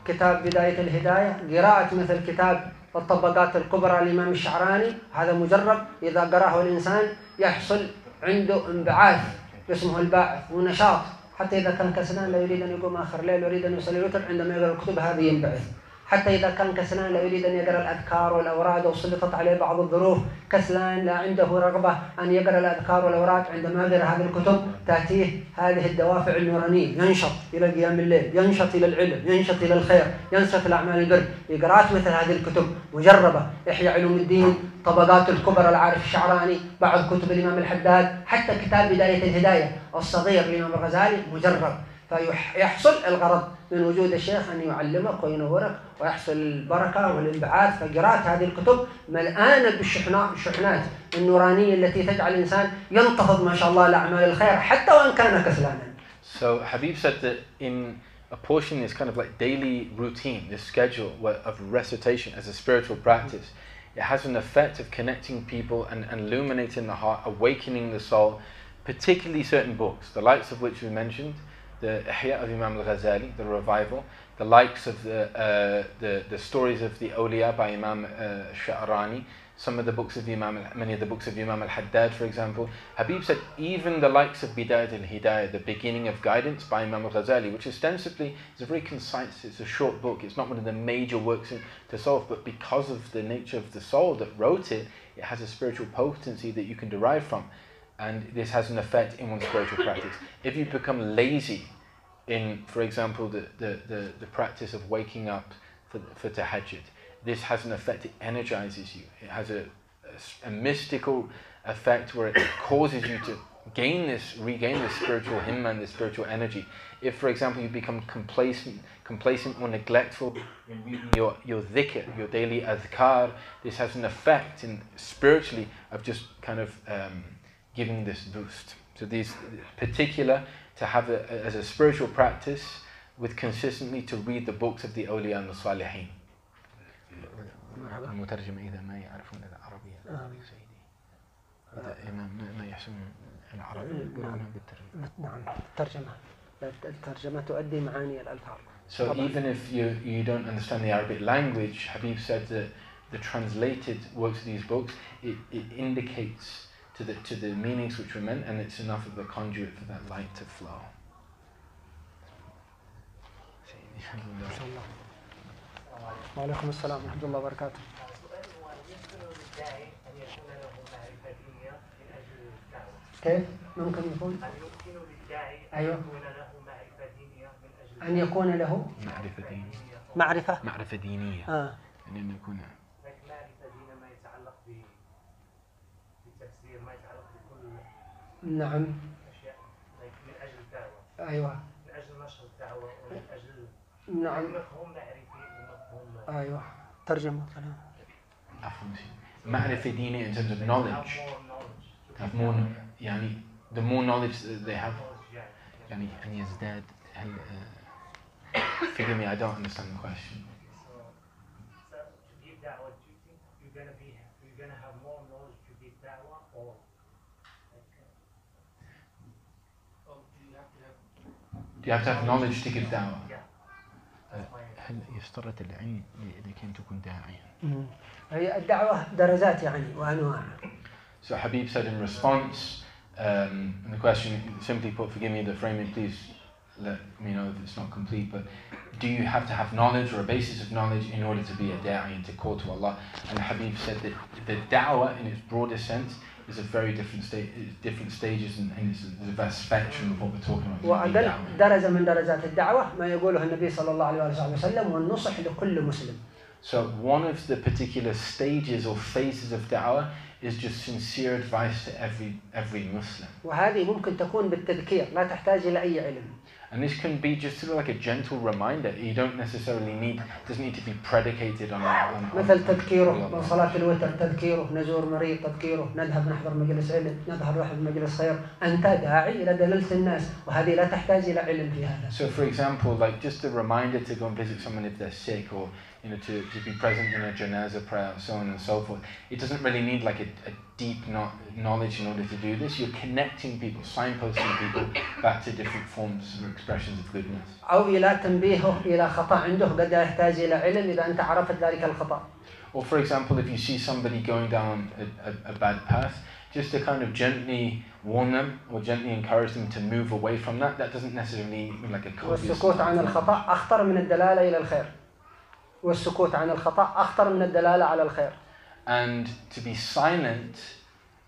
كتاب بداية الهداية قراءة مثل كتاب الطبقات الكبرى للإمام الشعراني. هذا مجرب إذا قرأه الإنسان يحصل عنده انبعاث اسمه الباعث ونشاط. حتى إذا كان كسلان لا يريد أن يقوم آخر الليل ويريد أن يصلي الوتر عندما يقرأ الكتب هذه ينبعث. حتى إذا كان كسلان لا يريد أن يقرأ الأذكار والأوراد أو سلطت عليه بعض الظروف كسلان لا عنده رغبة أن يقرأ الأذكار والأوراد. عندما يقرأ هذه الكتب تأتيه هذه الدوافع النورانية. ينشط إلى قيام الليل ينشط إلى العلم ينشط إلى الخير ينشط إلى أعمال البر قراءة مثل هذه الكتب مجربة. إحياء علوم الدين طبقات الكبرى العارف الشعراني بعض كتب الإمام الحداد حتى كتاب بداية الهداية. الصغير للإمام الغزالي مجرب فيحصل الغرض. من وجود الشيخ أن يعلمك وينورك ويحصل البركة والانبعاث فقراءة هذه الكتب ملآنة بالشحنات الشحنات النورانية التي تجعل الإنسان ينتفض ما شاء الله لأعمال الخير حتى وإن كان كسلانا So Habib said that in apportioning this kind of like daily routine, this schedule of recitation as a spiritual practice, it has an effect of connecting people and, and illuminating the heart, awakening the soul, particularly certain books, the likes of which we mentioned, the Ihya of Imam al-Ghazali, the revival, the likes of the, uh, the, the stories of the awliya by Imam uh, Sha'rani, some of the books of Imam, many of the books of Imam al-Haddad, for example. Habib said even the likes of Bidayat al-Hidayah, the beginning of guidance by Imam al-Ghazali, which ostensibly is a very concise, it's a short book, it's not one of the major works in tasawwuf, but because of the nature of the soul that wrote it, it has a spiritual potency that you can derive from. And this has an effect in one's spiritual practice. If you become lazy in, for example, the, the, the, the practice of waking up for, for tahajjud, this has an effect, it energizes you. It has a a mystical effect where it causes you to gain this, regain this spiritual himma and this spiritual energy. If, for example, you become complacent, complacent or neglectful in reading your, your dhikr, your daily adhkar, this has an effect in spiritually of just kind of um, giving this boost. So these particular to have a, as a spiritual practice with consistently to read the books of the awliya and the salihin. المترجم إذا ما يعرفون العربية سيدي إذا ما ما يحسنون العربية يقولونها بالترجمة نعم الترجمة الترجمة تؤدي معاني الألفاظ So طبعاً. even if you, you don't understand the Arabic language, Habib said that the translated works of these books, it, it indicates to the, to the meanings which were meant and it's enough of a conduit for that light to flow. وعليكم السلام ورحمة الله وبركاته كيف ممكن يكون هل يمكن للداعي أن أيوه. يكون له معرفة دينية من أجل أن يكون له معرفة دينية معرفة معرفة دينية آه. يعني أن يكون لكن معرفة دين ما يتعلق ب بالتفسير ما يتعلق بكل نعم من أجل الدعوة أيوة من أجل نشر الدعوة ومن أجل نعم مفهوم معرفي ومفهوم أيوة ترجمة كلام معرفة دينية in terms of knowledge have more يعني the more knowledge they have يعني يعني أن يزداد هل uh, me I don't understand the question you have to have knowledge to give da'wah? yeah that's my هل يشترط العلم لكي تكون داعيا؟ مم. هي الدعوة درجات يعني وأنواع So Habib said in response, um, and the question simply put, forgive me the framing, please let me know if it's not complete, but do you have to have knowledge or a basis of knowledge in order to be a da'i and to call to Allah? And Habib said that the da'wah in its broadest sense is a very different state, different stages and, and it's, a, there's a vast spectrum of what we're talking about. in وأقل da'wah. درجة من درجات الدعوة ما يقوله النبي صلى الله عليه وآله وسلم والنصح لكل مسلم So one of the particular stages or phases of da'wah is just sincere advice to every every Muslim. وهذه ممكن تكون بالتذكير لا تحتاج إلى أي علم And this can be just sort of like a gentle reminder. You don't necessarily need, doesn't need to be predicated on. on, on مثل تذكيره on- من صلاة الوتر تذكيره نزور مريض تذكيره نذهب نحضر مجلس علم نذهب نحضر مجلس خير أنت داعي إلى دلالة الناس وهذه لا تحتاج إلى علم في هذا So, for example, like just a reminder to go and visit someone if they're sick, or you know, to, to be present in a janazah prayer, so on and so forth. It doesn't really need like a, a deep no- knowledge in order to do this. You're connecting people, signposting people back to different forms or expressions of goodness. أو إلى تنبيهه إلى خطأ عنده قد يحتاج إلى علم إذا أنت عرفت ذلك الخطأ Or, for example, if you see somebody going down a, a, a bad path, just to kind of gently warn them or gently encourage them to move away from that. That doesn't necessarily mean like a copious. والسكوت عن الخطأ أخطر من الدلالة إلى الخير والسكوت عن الخطأ أخطر من الدلالة على الخير And to be silent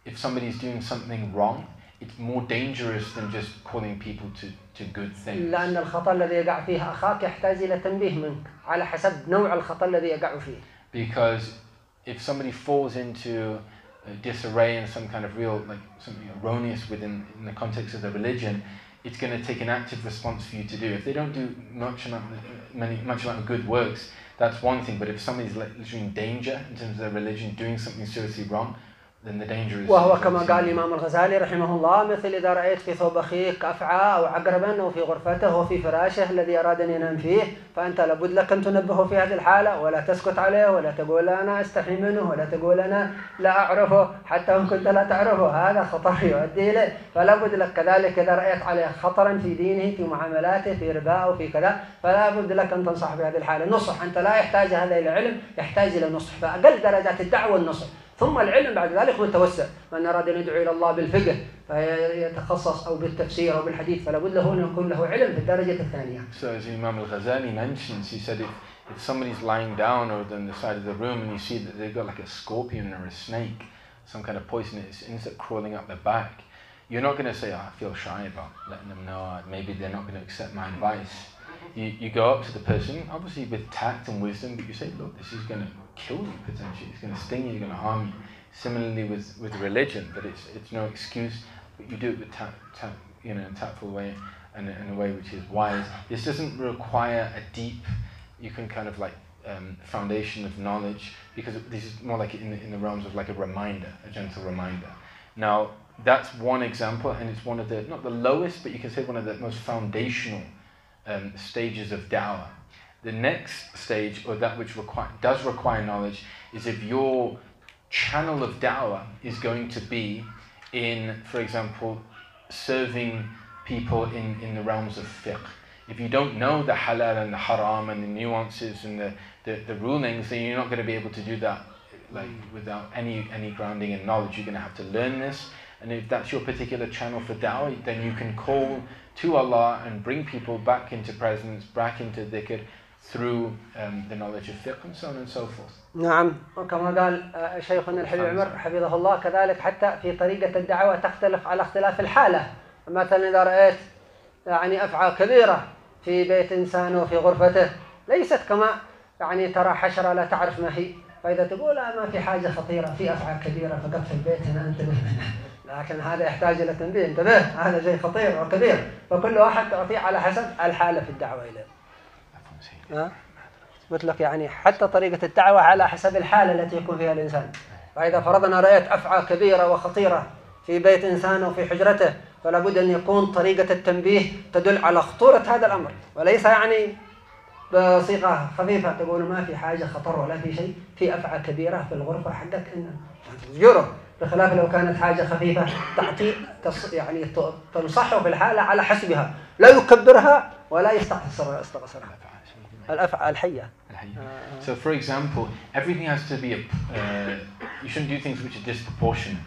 if somebody's doing something wrong, it's more dangerous than just calling people to, to good things. لأن الخطأ الذي يقع فيه أخاك يحتاج إلى تنبيه منك على حسب نوع الخطأ الذي يقع فيه Because if somebody falls into uh, disarray and some kind of real, like something erroneous within in the context of the religion, it's going to take an active response for you to do. If they don't do much amount, many, much amount of good works, that's one thing. But if somebody's literally in danger in terms of their religion, doing something seriously wrong, then the danger is. وهو كما قال الإمام الغزالي رحمه الله مثل إذا رأيت في ثوب أخيك أفعى أو عقربا أو في غرفته أو في فراشه الذي أراد أن ينام فيه فأنت لابد لك أن تنبهه في هذه الحالة ولا تسكت عليه ولا تقول أنا أستحي منه ولا تقول أنا لا أعرفه حتى إن كنت لا تعرفه. هذا خطر يؤدي إليه. فلا بد لك كذلك إذا رأيت عليه خطرا في دينه في معاملاته في رباه وفي كذا فلا بد لك أن تنصح في هذه الحالة. نصح أنت لا يحتاج هذا إلى علم يحتاج إلى نصح فأقل درجات الدعوة النصح. ثم العلم بعد ذلك متوسع من أراد أن يدعو إلى الله بالفقه فيتخصص أو بالتفسير أو بالحديث فلا بد له أن يكون له علم في الدرجة الثانية So as Imam al-Ghazali mentions, he said if, if somebody's lying down or on the side of the room and you see that they've got like a scorpion or a snake, some kind of poisonous insect crawling up their back, you're not going to say, oh, I feel shy about letting them know, uh, maybe they're not going to accept my advice. You, you go up to the person, obviously with tact and wisdom, but you say, look, this is going to kill you potentially, it's going to sting you, it's going to harm you. Similarly with, with religion, but it's, it's no excuse, but you do it with tap, tap, you know, in a tactful way and in a way which is wise. This doesn't require a deep, you can kind of like um, foundation of knowledge because this is more like in the, in the realms of like a reminder, a gentle reminder. Now that's one example, and it's one of the not the lowest, but you can say one of the most foundational um, stages of dawah. The next stage, or that which require, does require knowledge, is if your channel of dawah is going to be in, for example, serving people in, in the realms of fiqh. If you don't know the halal and the haram and the nuances and the, the, the rulings, then you're not going to be able to do that like without any, any grounding in knowledge. You're going to have to learn this. And if that's your particular channel for da'wah, then you can call to Allah and bring people back into presence, back into dhikr through um, the knowledge of fiqh and so on and so forth. نعم. وكما قال آه، شيخنا الحبيب عمر حفظه الله كذلك حتى في طريقة الدعوة تختلف على اختلاف الحالة. مثلا إذا رأيت يعني أفعى كبيرة في بيت إنسان وفي غرفته ليست كما يعني ترى حشرة لا تعرف ما هي. فإذا تقول لا ما في حاجة خطيرة في أفعى كبيرة فقط في البيت هنا انتبه. منها لكن هذا يحتاج إلى تنبيه. انتبه هذا شيء خطير وكبير. فكل واحد تعطيه على حسب الحالة في الدعوة إليه. قلت لك يعني حتى طريقة الدعوة على حسب الحالة التي يكون فيها الإنسان. فإذا فرضنا رأيت أفعى كبيرة وخطيرة في بيت إنسان وفي حجرته فلا بد أن يكون طريقة التنبيه تدل على خطورة هذا الأمر. وليس يعني بصيغة خفيفة تقول ما في حاجة خطر ولا في شيء في أفعى كبيرة في الغرفة حقك إن تزجره بخلاف لو كانت حاجة خفيفة تعطي. يعني تنصحه بالحالة على حسبها. لا يكبرها ولا يستقصر يستقصرها الأفعى الحية So, for example, everything has to be a. Uh, you shouldn't do things which are disproportionate.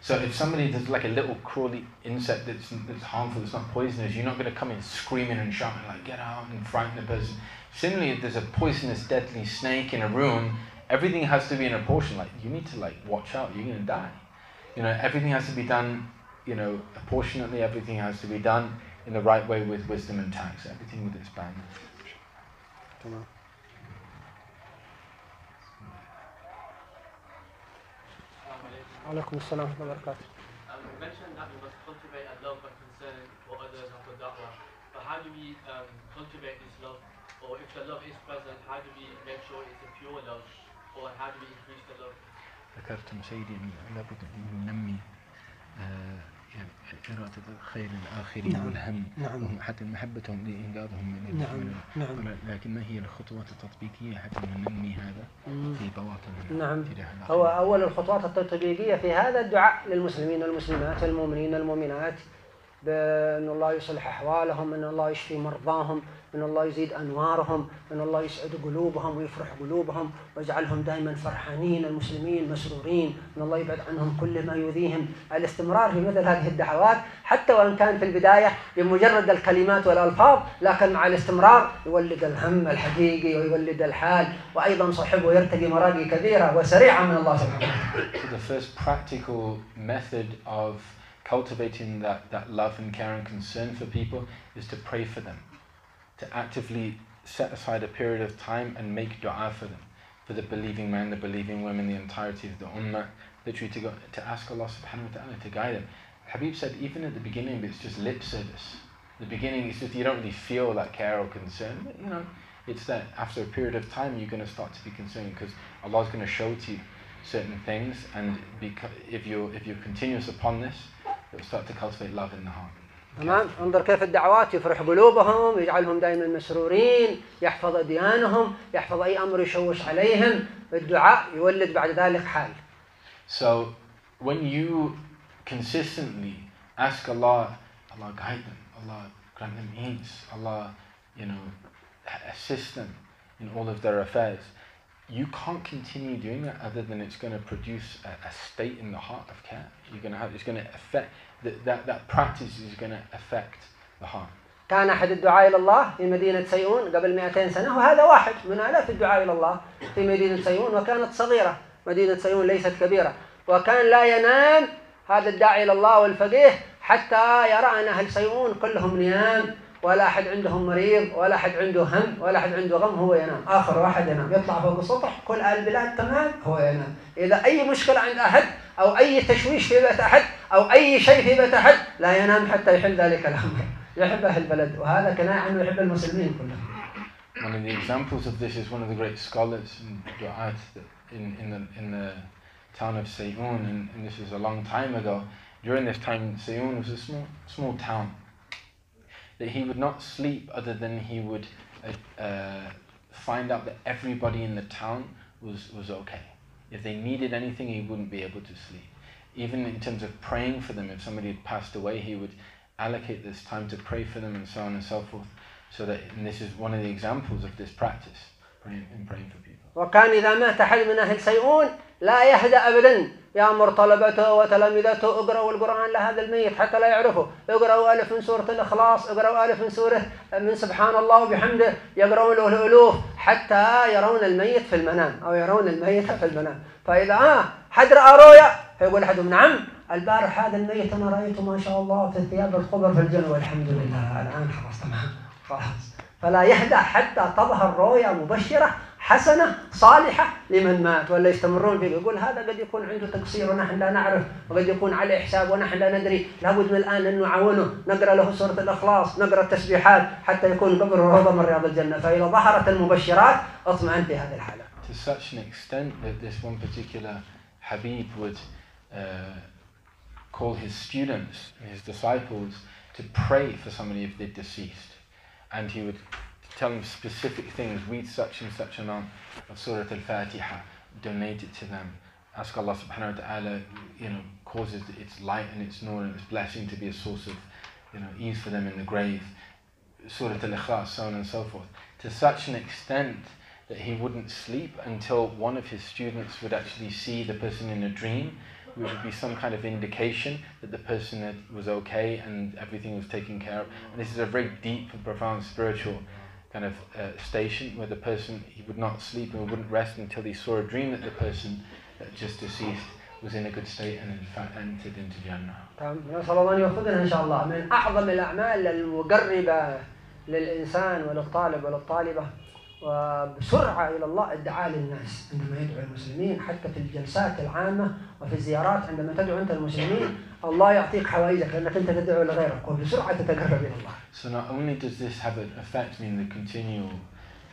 So, if somebody there's like a little crawly insect that's, that's harmful, that's not poisonous, you're not going to come in screaming and shouting like "get out" and frighten the person. Similarly, if there's a poisonous, deadly snake in a room, everything has to be in a portion. Like you need to like watch out. You're going to die. You know, everything has to be done. You know, proportionately. Everything has to be done in the right way with wisdom and tact. So everything with its balance. تمام. وعليكم السلام ورحمة الله وبركاته. ذكرتم سيدي أن لابد أن ننمي آه، إرادة الخير للآخرين نعم، والهم نعم. وهم حتى محبتهم لإنقاذهم من نعم، من- نعم. لكن ما هي الخطوات التطبيقية حتى ننمي هذا. في بواطننا نعم الآخرين؟ هو أول الخطوات التطبيقية في هذا الدعاء للمسلمين والمسلمات المؤمنين والمؤمنات بأن الله يصلح أحوالهم أن الله يشفي مرضاهم أن الله يزيد أنوارهم أن الله يسعد قلوبهم ويفرح قلوبهم ويجعلهم دائما فرحانين المسلمين مسرورين أن الله يبعد عنهم كل ما يؤذيهم. الاستمرار في مثل هذه الدعوات حتى وإن كان في البداية بمجرد الكلمات والألفاظ لكن مع الاستمرار يولد الهم الحقيقي ويولد الحال وأيضا صاحبه يرتقي مراقي كبيرة وسريعة من الله سبحانه وتعالى. Cultivating that, that love and care and concern for people is to pray for them, to actively set aside a period of time and make dua for them, for the believing men, the believing women, the entirety of the ummah, literally to, go, to ask Allah subhanahu wa ta'ala to guide them. Habib said even at the beginning it's just lip service. The beginning is just you don't really feel that care or concern, but you know, it's that after a period of time you're going to start to be concerned because Allah's going to show to you certain things, and if you if you're continuous upon this, it will start to cultivate love in the heart. تمام انظر كيف الدعوات يفرح قلوبهم يجعلهم دائما مسرورين يحفظ أديانهم يحفظ أي أمر يشوش عليهم الدعاء يولد بعد ذلك حال So when you consistently ask Allah, Allah guide them, Allah grant them ease, Allah, you know, assist them in all of their affairs. You can't continue doing that other than it's going to produce a, a state in the heart of care. You're going to have, it's going to affect, that, that, that practice is going to affect the heart. كان أحد الدعاء إلى الله في مدينة سيئون قبل 200 سنة وهذا واحد من آلاف الدعاء إلى الله في مدينة سيئون وكانت صغيرة مدينة سيئون ليست كبيرة وكان لا ينام هذا الداعي إلى الله والفقيه حتى يرى أن أهل سيئون كلهم نيام ولا أحد عندهم مريض ولا أحد عنده هم ولا أحد عنده غم هو ينام. آخر واحد ينام. يطلع فوق السطح كل أهل البلاد تمام هو ينام. إذا أي مشكلة عند أحد أو أي تشويش في بيت أحد أو أي شيء في بيت أحد لا ينام حتى يحل ذلك الأمر. يحب أهل البلد وهذا كناية عنه يحب المسلمين كلهم. One of the examples of this is one of the great scholars in Du'at in, in, the, in the town of Sayun, and, and this was a long time ago. During this time, Sayun was a small, small town. That he would not sleep other than he would uh, uh, find out that everybody in the town was, was okay. If they needed anything, he wouldn't be able to sleep. Even in terms of praying for them, if somebody had passed away, he would allocate this time to pray for them and so on and so forth. So that, and this is one of the examples of this practice, praying, in praying for people. وكان إذا مات أحد من أهل سيئون لا يهدأ أبدا يأمر طلبته وتلامذته اقرأوا القرآن لهذا الميت حتى لا يعرفه. اقرأوا ألف من سورة الإخلاص اقرأوا ألف من سورة من سبحان الله وبحمده يقرؤون له الألوف حتى يرون الميت في المنام أو يرون الميت في المنام. فإذا آه حد رأى رؤيا فيقول أحدهم نعم البارح هذا الميت أنا رأيته ما شاء الله في الثياب الخضر في الجنة والحمد لله الآن خلاص تمام خلاص. فلا يهدأ حتى تظهر رؤيا مبشرة حسنة صالحة لمن مات. ولا يستمرون فيه. يقول هذا قد يكون عنده تقصير ونحن لا نعرف وقد يكون عليه حساب ونحن لا ندري. لابد من الآن أن نعاونه. نقرأ له سورة الإخلاص نقرأ التسبيحات حتى يكون قبره روضة من رياض الجنة. فإذا ظهرت المبشرات أطمئن في هذه الحالة. To such an extent that this one particular Habib would uh, call his students, his disciples, to pray for somebody if they're deceased. And he would tell them specific things, read such and such amount of Surah Al-Fatiha, donate it to them. Ask Allah subhanahu wa ta'ala, you know, causes its light and its nur and its blessing to be a source of, you know, ease for them in the grave. Surah Al-Ikhlas, so on and so forth. To such an extent that he wouldn't sleep until one of his students would actually see the person in a dream, which would be some kind of indication that the person was okay and everything was taken care of. And this is a very deep and profound spiritual kind of uh, station where the person he would not sleep and wouldn't rest until he saw a dream that the person that just deceased was in a good state and in fact entered into Jannah. الأعمال المقربة للإنسان وللطالب وللطالبة وبسرعة إلى الله الدعاء للناس عندما يدعو المسلمين حتى في الجلسات العامة وفي الزيارات عندما تدعو أنت المسلمين الله يعطيك حوائجك لأنك أنت تدعو لغيرك وبسرعة تتقرب إلى الله So not only does this have an effect in the continual,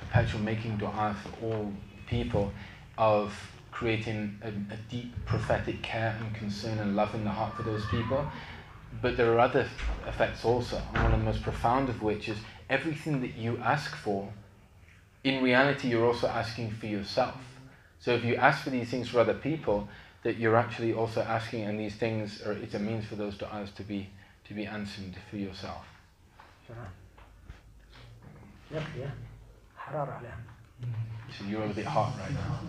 perpetual making dua for all people of creating a, a deep prophetic care and concern and love in the heart for those people, but there are other effects also, and one of the most profound of which is everything that you ask for, in reality you're also asking for yourself. So if you ask for these things for other people, that you're actually also asking, and these things are it's a means for those du'as to be to be answered for yourself. يكفي حرارة عليها So you're a bit hot right now.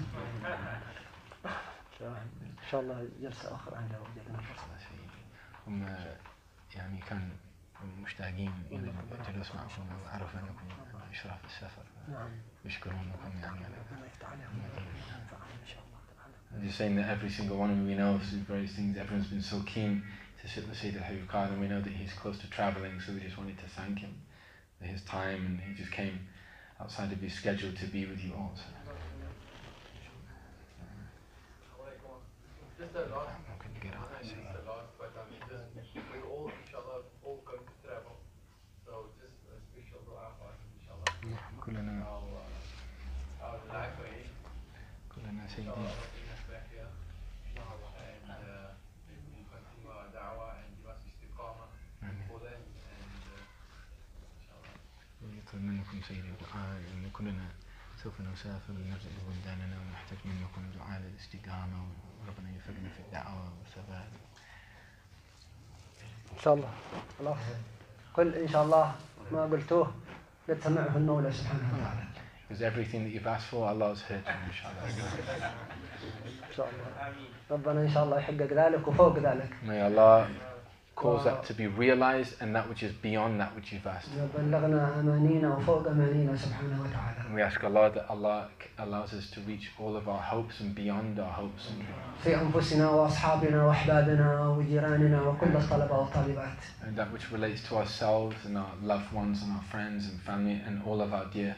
إن شاء الله جلسة أخرى فرصة هم يعني كان مشتاقين إلى الجلوس معكم. وعرفوا أنكم إشراف السفر. نعم. يشكرونكم يعني. على just saying that every single one of we know of various things, everyone's been so keen. To al Qadr, and we know that he's close to travelling, so we just wanted to thank him for his time, and he just came outside of his schedule to be with you all. So. كلنا سوف نسافر ونرجع لبلداننا ونحتاج منكم دعاء للاستقامة وربنا يوفقنا في الدعوة والثبات. إن شاء الله. خلاص. قل إن شاء الله ما قلتوه قد سمعه المولى سبحانه وتعالى. Because everything that you've asked for, Allah has heard you, inshallah. إن شاء الله. ربنا إن شاء الله يحقق ذلك وفوق ذلك. May Allah cause that to be realized and that which is beyond that which you've asked. بلغنا أمانينا وفوق أمانينا سبحانه وتعالى And we ask Allah that Allah allows us to reach all of our hopes and beyond our hopes and dreams. في أنفسنا وأصحابنا وأحبابنا وجيراننا وكل الطلبة والطالبات And that which relates to ourselves and our loved ones and our friends and family and all of our dear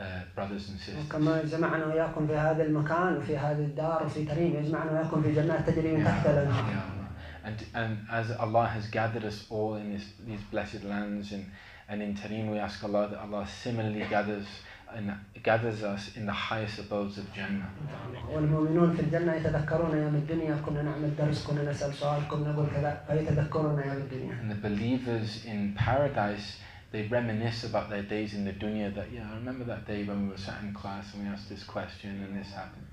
uh, brothers and sisters. وكما جمعنا وإياكم في هذا المكان وفي هذه الدار وفي تريم يجمعنا وإياكم في جنات تجري من تحت Ya الأنهار Allah. And, and as Allah has gathered us all in this, these blessed lands and, and in Tarim we ask Allah that Allah similarly gathers and gathers us in the highest abodes of Jannah. And the believers in paradise they reminisce about their days in the dunya that yeah I remember that day when we were sat in class and we asked this question and this happened.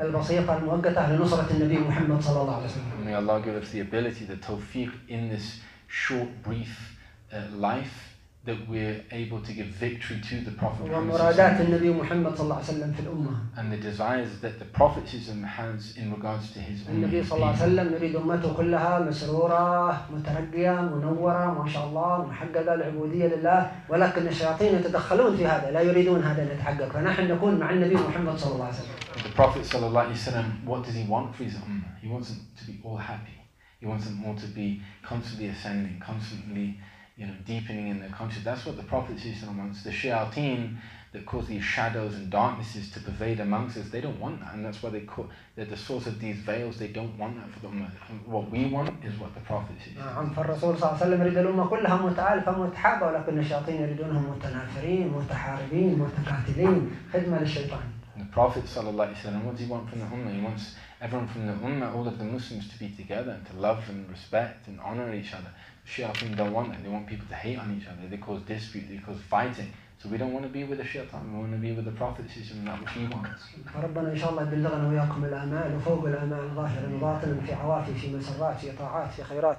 البسيطة المؤقتة لنصرة النبي محمد صلى الله عليه وسلم And may Allah give us the ability, the tawfiq in this short, brief uh, life that we're able to give victory to the Prophet Muhammad ومرادات النبي محمد صلى الله عليه وسلم في الأمة and the desires that the Prophetism has in regards to his النبي ummah. صلى الله عليه وسلم يريد أمته كلها مسرورة مترقية منورة ما شاء الله محققة العبودية لله ولكن الشياطين يتدخلون في هذا لا يريدون هذا أن يتحقق فنحن نكون مع النبي محمد صلى الله عليه وسلم The Prophet ﷺ, what does he want for his ummah? He wants them to be all happy. He wants them all to be constantly ascending, constantly you know, deepening in their consciousness. That's what the Prophet ﷺ wants. The shayateen that cause these shadows and darknesses to pervade amongst us, they don't want that. And that's why they call, they're the source of these veils. They don't want that for the ummah. And what we want is what the Prophet says. نعم فالرسول صلى الله عليه وسلم يريد الأمة كلها متآلفة متحابة ولكن الشياطين يريدونهم متنافرين متحاربين متقاتلين خدمة للشيطان And the Prophet ﷺ, what does he want from the Ummah? He wants everyone from the Ummah, all of the Muslims to be together and to love and respect and honour each other. The Shayateen don't want that. They want people to hate on each other. They cause dispute, they cause fighting. So we don't want to be with the Shaitan, we want to be with the Prophet that which he wants. فربنا إن شاء الله يبلغنا وإياكم الآمال وفوق الآمال ظاهرا وباطنا في عوافي في مسرات في طاعات في خيرات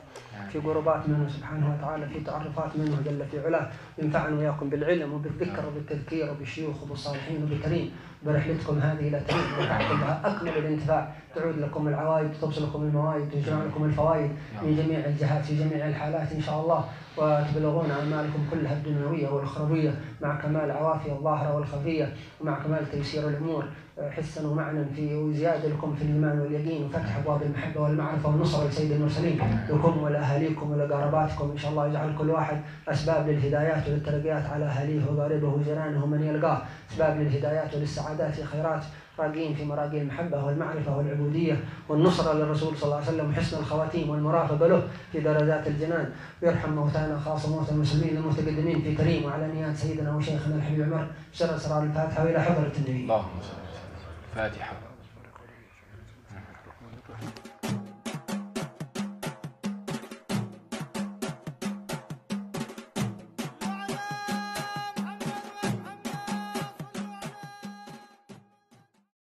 في قربات منه سبحانه وتعالى في تعرفات منه جل في علاه. ينفعنا وإياكم بالعلم وبالذكر وبالتذكير وبالشيوخ وبالصالحين وبالكريم برحلتكم هذه إلى تريد وتعقبها أكمل الانتفاع. تعود لكم العوائد توصلكم الموائد تجمع لكم الفوائد من جميع الجهات في جميع الحالات إن شاء الله. وتبلغون اعمالكم كلها الدنيوية والأخروية مع كمال عوافي الظاهرة والخفية ومع كمال تيسير الأمور حسا ومعنى في وزيادة لكم في الإيمان واليقين. وفتح أبواب المحبة والمعرفة والنصره لسيد المرسلين لكم ولأهاليكم ولقراباتكم إن شاء الله يجعل كل واحد أسباب للهدايات وللترقيات على اهاليه وقاربه وجيرانه ومن يلقاه. أسباب للهدايات وللسعادات في خيرات راقين في مراقي المحبة والمعرفة والعبودية والنصرة للرسول صلى الله عليه وسلم وحسن الخواتيم والمرافقة له في درجات الجنان. ويرحم موتانا خاصة موتى المسلمين المتقدمين في كريم وعلى نيات سيدنا وشيخنا الحبيب عمر. سر اسرار الفاتحة وإلى حضرة النبي. اللهم صل وسلم. فاتحة.